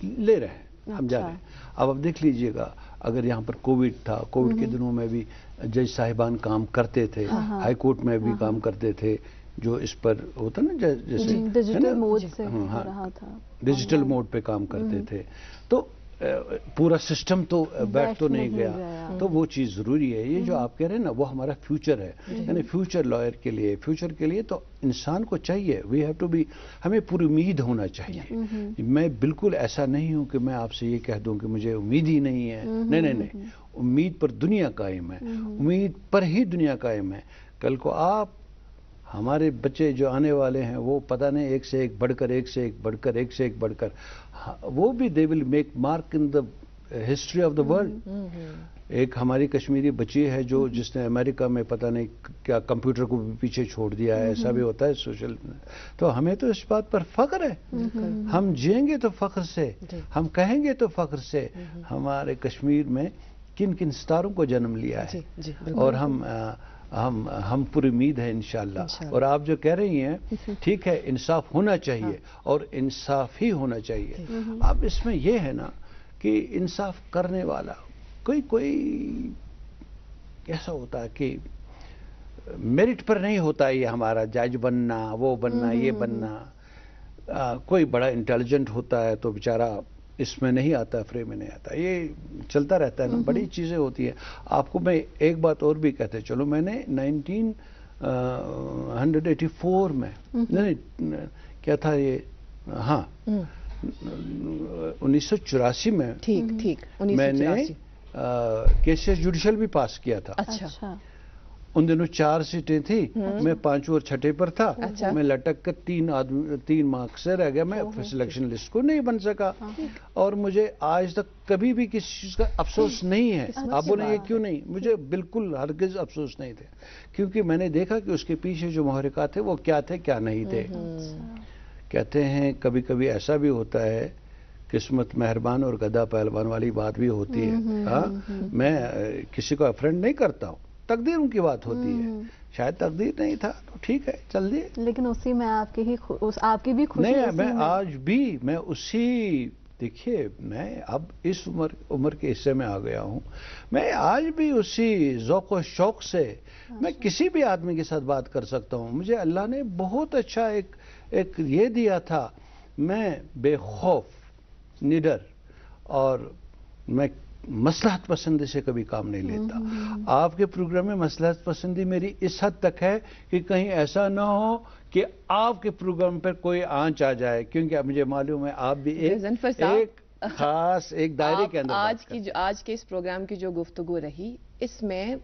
ले रहे हैं हम जा रहे हैं। अब अब देख लीजिएगा अगर यहाँ पर कोविड था कोविड के दिनों में भी जज साहिबान काम करते थे हाई कोर्ट में भी काम करते थे जो इस पर होता ना जैसे डिजिटल मोड से हाँ, हाँ। रहा था। डिजिटल मोड पे काम करते थे। तो पूरा सिस्टम तो बैठ तो नहीं नहीं गया। गया। तो वो चीज़ ज़रूरी है। ये जो आप कह रहे हैं ना वो हमारा फ्यूचर है। यानी फ्यूचर लॉयर के लिए फ्यूचर के लिए तो इंसान को चाहिए। वी हैव टू बी हमें पूरी उम्मीद होना चाहिए। मैं बिल्कुल ऐसा नहीं हूँ कि मैं आपसे ये कह दूँ कि मुझे उम्मीद ही नहीं है। नहीं नहीं नहीं। उम्मीद पर दुनिया कायम है। उम्मीद पर ही दुनिया कायम है। कल को आप हमारे बच्चे जो आने वाले हैं वो पता नहीं एक से एक बढ़कर एक से एक बढ़कर एक से एक बढ़कर। वो भी they will make mark in the history of the world एक हमारी कश्मीरी बच्ची है जो जिसने अमेरिका में पता नहीं क्या कंप्यूटर को भी पीछे छोड़ दिया है ऐसा भी होता है सोशल तो हमें तो इस बात पर फख्र है। हम जिएँगे तो फख्र से हम कहेंगे तो फख्र से हमारे कश्मीर में किन किन सितारों को जन्म लिया है। जी जी, और हम अ, हम हम पूरी उम्मीद है इंशाल्लाह। और आप जो कह रही हैं ठीक है इंसाफ होना चाहिए और इंसाफ ही होना चाहिए। अब इसमें यह है ना कि इंसाफ करने वाला कोई कोई ऐसा होता है कि मेरिट पर नहीं होता ये हमारा जज बनना वो बनना ये बनना। आ, कोई बड़ा इंटेलिजेंट होता है तो बेचारा इसमें नहीं आता फ्रेम में नहीं आता। ये चलता रहता है ना बड़ी चीज़ें होती है। आपको मैं एक बात और भी कहते चलो मैंने 1984 में नहीं नहीं, क्या था ये? हाँ। उन्नीस सौ चौरासी में ठीक ठीक मैंने 1984 केसीएस जुडिशल भी पास किया था। अच्छा। अच्छा। उन दिनों चार सीटें थी। मैं पाँचों और छठे पर था। अच्छा। मैं लटक कर तीन आदमी तीन मार्क्स से रह गया। मैं सिलेक्शन लिस्ट को नहीं बन सका। और मुझे आज तक कभी भी किसी चीज़ का अफसोस नहीं है। आप बोले ये क्यों नहीं? मुझे बिल्कुल हरगिज अफसोस नहीं थे। क्योंकि मैंने देखा कि उसके पीछे जो महरिका थे वो क्या थे क्या नहीं थे। कहते हैं कभी कभी ऐसा भी होता है किस्मत मेहरबान और गदा पहलवान वाली बात भी होती है। हाँ? मैं किसी को फ्रेंड नहीं करता हूँ। तकदीर उनकी बात होती है। शायद तकदीर नहीं था तो ठीक है चल दिए लेकिन उसी में आपकी ही उस आपकी भी खुशी नहीं मैं आज भी मैं उसी देखिए मैं अब इस उम्र उम्र के हिस्से में आ गया हूँ। मैं आज भी उसी ज़ौक़ व शौक़ से मैं किसी भी आदमी के साथ बात कर सकता हूँ। मुझे अल्लाह ने बहुत अच्छा एक एक ये दिया था मैं बेखौफ निडर और मैं मसलहत पसंदी से कभी काम नहीं लेता। आपके प्रोग्राम में मसलहत पसंदी मेरी इस हद तक है कि कहीं ऐसा ना हो कि आपके प्रोग्राम पर कोई आँच आ जाए क्योंकि अब मुझे मालूम है आप भी एक, एक खास एक दायरे के अंदर आज की जो आज के इस प्रोग्राम की जो गुफ्तगु रही इसमें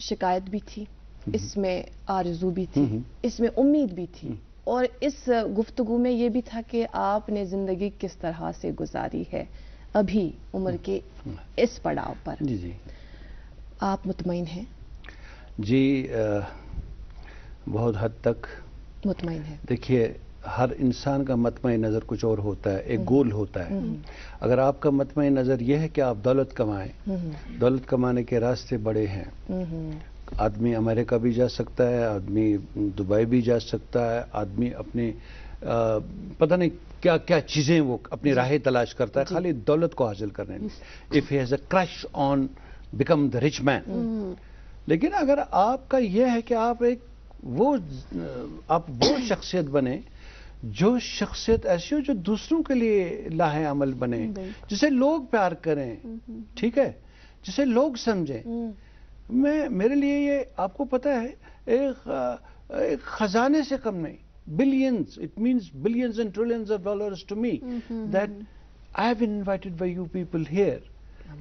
शिकायत भी थी इसमें आरज़ू भी थी इसमें उम्मीद भी थी और इस गुफ्तगु में ये भी था कि आपने ज़िंदगी किस तरह से गुजारी है। अभी उम्र के इस पड़ाव पर। जी जी। आप मुतमिन हैं? जी अ, बहुत हद तक मुतमिन हैं। देखिए हर इंसान का मतमय नज़र कुछ और होता है एक गोल होता है। अगर आपका मतमय नज़र यह है कि आप दौलत कमाएँ दौलत कमाने के रास्ते बड़े हैं। आदमी अमेरिका भी जा सकता है आदमी दुबई भी जा सकता है आदमी अपनी पता नहीं क्या क्या चीज़ें वो अपनी राहें तलाश करता है खाली दौलत को हासिल करने में। If he has a crush on become the rich man लेकिन अगर आपका यह है कि आप एक वो आप वो शख्सियत बने जो शख्सियत ऐसी हो जो दूसरों के लिए लाहे अमल बने जिसे लोग प्यार करें ठीक है? जिसे लोग समझें। मैं मेरे लिए ये आपको पता है एक एक खजाने से कम नहीं। Billions it means billions and trillions of dollars to me that I have invited by you people here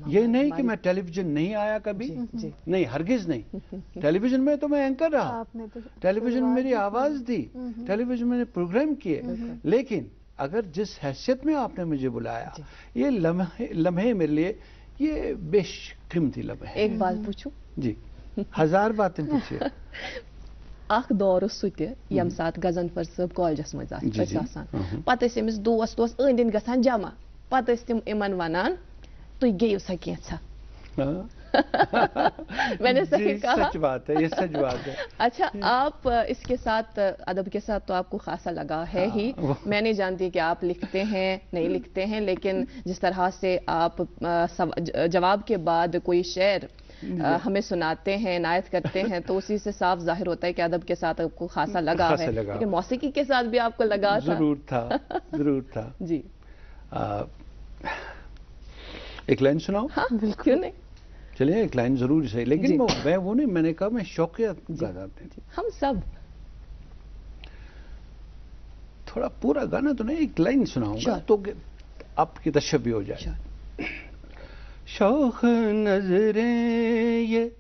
ये नहीं कि मैं टेलीविज़न नहीं आया कभी। नहीं हरगिज नहीं। टेलीविज़न में तो मैं एंकर रहा। तो टेलीविज़न में मेरी आवाज़ दी। टेलीविज़न मैंने प्रोग्राम किए। लेकिन अगर जिस हैसियत में आपने मुझे बुलाया ये लम्हे लम्हे मेरे लिए ये बेशकीमती लम्हे एक बात पूछूँ? जी। हज़ार बातें पूछिए। दौर ओस सु ति यम सात गजनफर साहब कॉलेजस मज जी, जी। आसान Mhm. पत अमिस दोस्त दोस्त अंद गसान जमा पत तिम तुम गेव सा कैसा। मैंने सही कहा सच बात है ये सच बात है अच्छा आप इसके साथ अदब के साथ तो आपको खासा लगा है ही वो- मैं नहीं जानती कि आप लिखते हैं नहीं लिखते हैं लेकिन जिस तरह से आप जवाब के बाद कोई शेर अ, हमें सुनाते हैं नायत करते हैं तो उसी से साफ़ ज़ाहिर होता है कि अदब के साथ आपको खासा लगा खासा है। लगाव। लेकिन मौसीकी के साथ भी आपको लगा ज़रूर था ज़रूर था। जी। आ, एक लाइन सुनाओ। हाँ क्यों नहीं? चलिए एक लाइन ज़रूर सही लेकिन वो मैं वो नहीं मैंने कहा मैं शौकिया गाना हम सब। थोड़ा पूरा गाना तो नहीं एक लाइन सुनाऊँगा तो आपकी तशबी हो जाए। शौक नज़रें, ये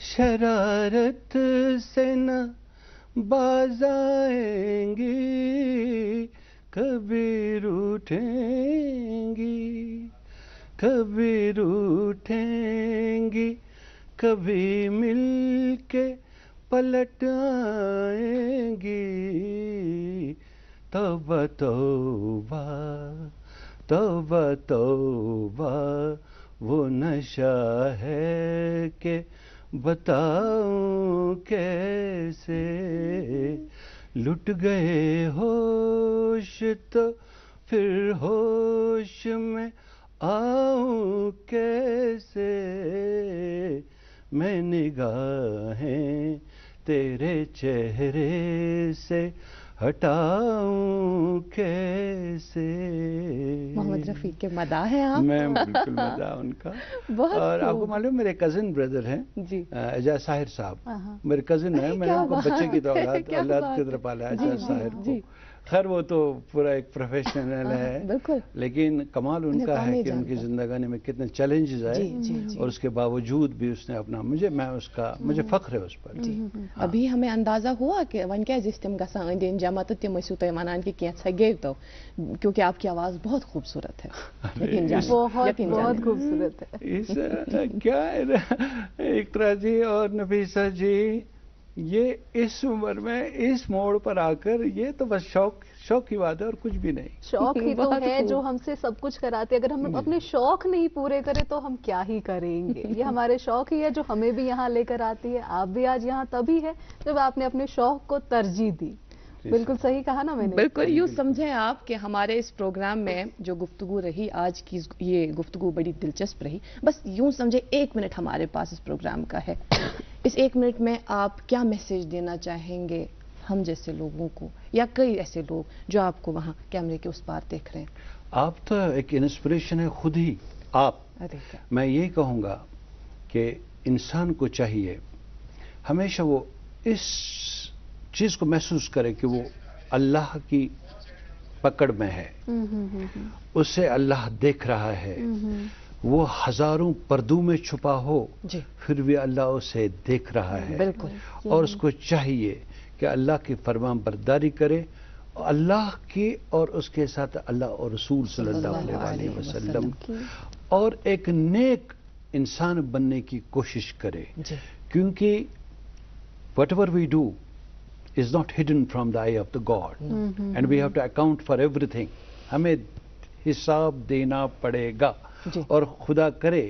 शरारत से न बाज आएँगी कभी रूठेंगी कभी रूठेंगी, कभी मिलके पलट आएँगी। तौबा तौबा तौबा तौबा वो नशा है कि बताऊँ कैसे? लुट गए होश तो फिर होश में आऊँ कैसे? मैं निगाहें तेरे चेहरे से हटाऊं कैसे? मोहम्मद रफी के मदा है आप? मैं बिल्कुल मदा उनका। बहुत और आपको मालूम मेरे कजिन ब्रदर हैं जी। एजाज साहिर साहब। हाँ। मेरे कजिन है मैंने उनको बच्चे की है, औलाद बात की तरफ़ पाला एजाज साहिर। को। खैर वो तो पूरा एक प्रोफेशनल है। हाँ, बिल्कुल। लेकिन कमाल उनका है कि उनकी जिंदगानी में कितने चैलेंजेस आए और उसके बावजूद भी उसने अपना मुझे मैं उसका मुझे हम्म। फख्र है उस पर। हम्म, हम्म। अभी हमें अंदाज़ा हुआ कि वन क्या जिस तम ग अंदे जमा तो तम तुम तो वनान कि कैसा गई तो क्योंकि आपकी आवाज़ बहुत खूबसूरत है। बहुत खूबसूरत है। क्या इकरा जी और नफीसा जी ये इस उम्र में इस मोड़ पर आकर ये तो बस शौक शौक की बात है और कुछ भी नहीं। शौक ही तो है जो हमसे सब कुछ कराते अगर हम अपने शौक नहीं पूरे करें तो हम क्या ही करेंगे? ये हमारे शौक ही है जो हमें भी यहाँ लेकर आती है। आप भी आज यहाँ तभी है जब आपने अपने शौक को तरजीह दी। बिल्कुल सही कहा ना मैंने। बिल्कुल यूँ समझें आप कि हमारे इस प्रोग्राम में जो गुफ्तगू रही आज की ये गुफ्तगू बड़ी दिलचस्प रही बस यूँ समझे एक मिनट हमारे पास इस प्रोग्राम का है। इस एक मिनट में आप क्या मैसेज देना चाहेंगे हम जैसे लोगों को? या कई ऐसे लोग जो आपको वहाँ कैमरे के उस पार देख रहे हैं? आप तो एक इंस्पिरेशन है खुद ही। आप। मैं ये कहूँगा कि इंसान को चाहिए हमेशा वो इस चीज़ को महसूस करे कि वो अल्लाह की पकड़ में है। हम्म, हम्म, हम्म, उसे अल्लाह देख रहा है। वो हज़ारों पर्दों में छुपा हो फिर भी अल्लाह उसे देख रहा है। बिल्कुल। और उसको चाहिए कि अल्लाह की फरमान बरदारी करे अल्लाह की और उसके साथ अल्लाह और रसूल सल्लल्लाहु अलैहि वसल्लम और एक नेक इंसान बनने की कोशिश करे। क्योंकि whatever we do is not hidden from the eye of the god and we have to account for everything हमें हिसाब देना पड़ेगा। और खुदा करे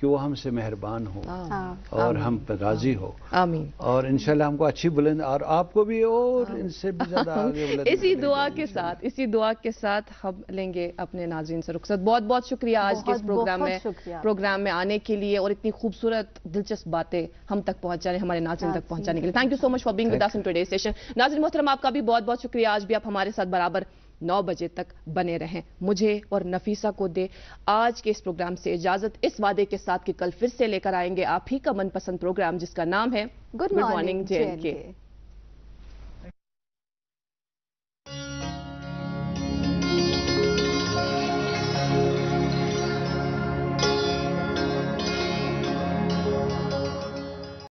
कि वो हमसे मेहरबान हो हाँ। और हम पर राज़ी हो। आमीन। और इंशाल्लाह हमको अच्छी बुलंद और आपको भी और इनसे भी ज़्यादा आगे बुलंद इसी दुआ के साथ इसी दुआ के साथ हम लेंगे अपने नाजरीन से रुखसत। बहुत बहुत शुक्रिया आज के इस प्रोग्राम में। प्रोग्राम में आने के लिए और इतनी खूबसूरत दिलचस्प बातें हम तक पहुँचाने हमारे नाजरीन तक पहुँचाने के लिए। Thank you so much for being with us in today session नाजरीन मोहतरम आपका भी बहुत बहुत शुक्रिया। आज भी आप हमारे साथ बराबर नौ बजे तक बने रहें। मुझे और नफीसा को दे। आज के इस प्रोग्राम से इजाज़त। इस वादे के साथ कि कल फिर से लेकर आएँगे आप ही का मनपसंद प्रोग्राम जिसका नाम है गुड मॉर्निंग जे के।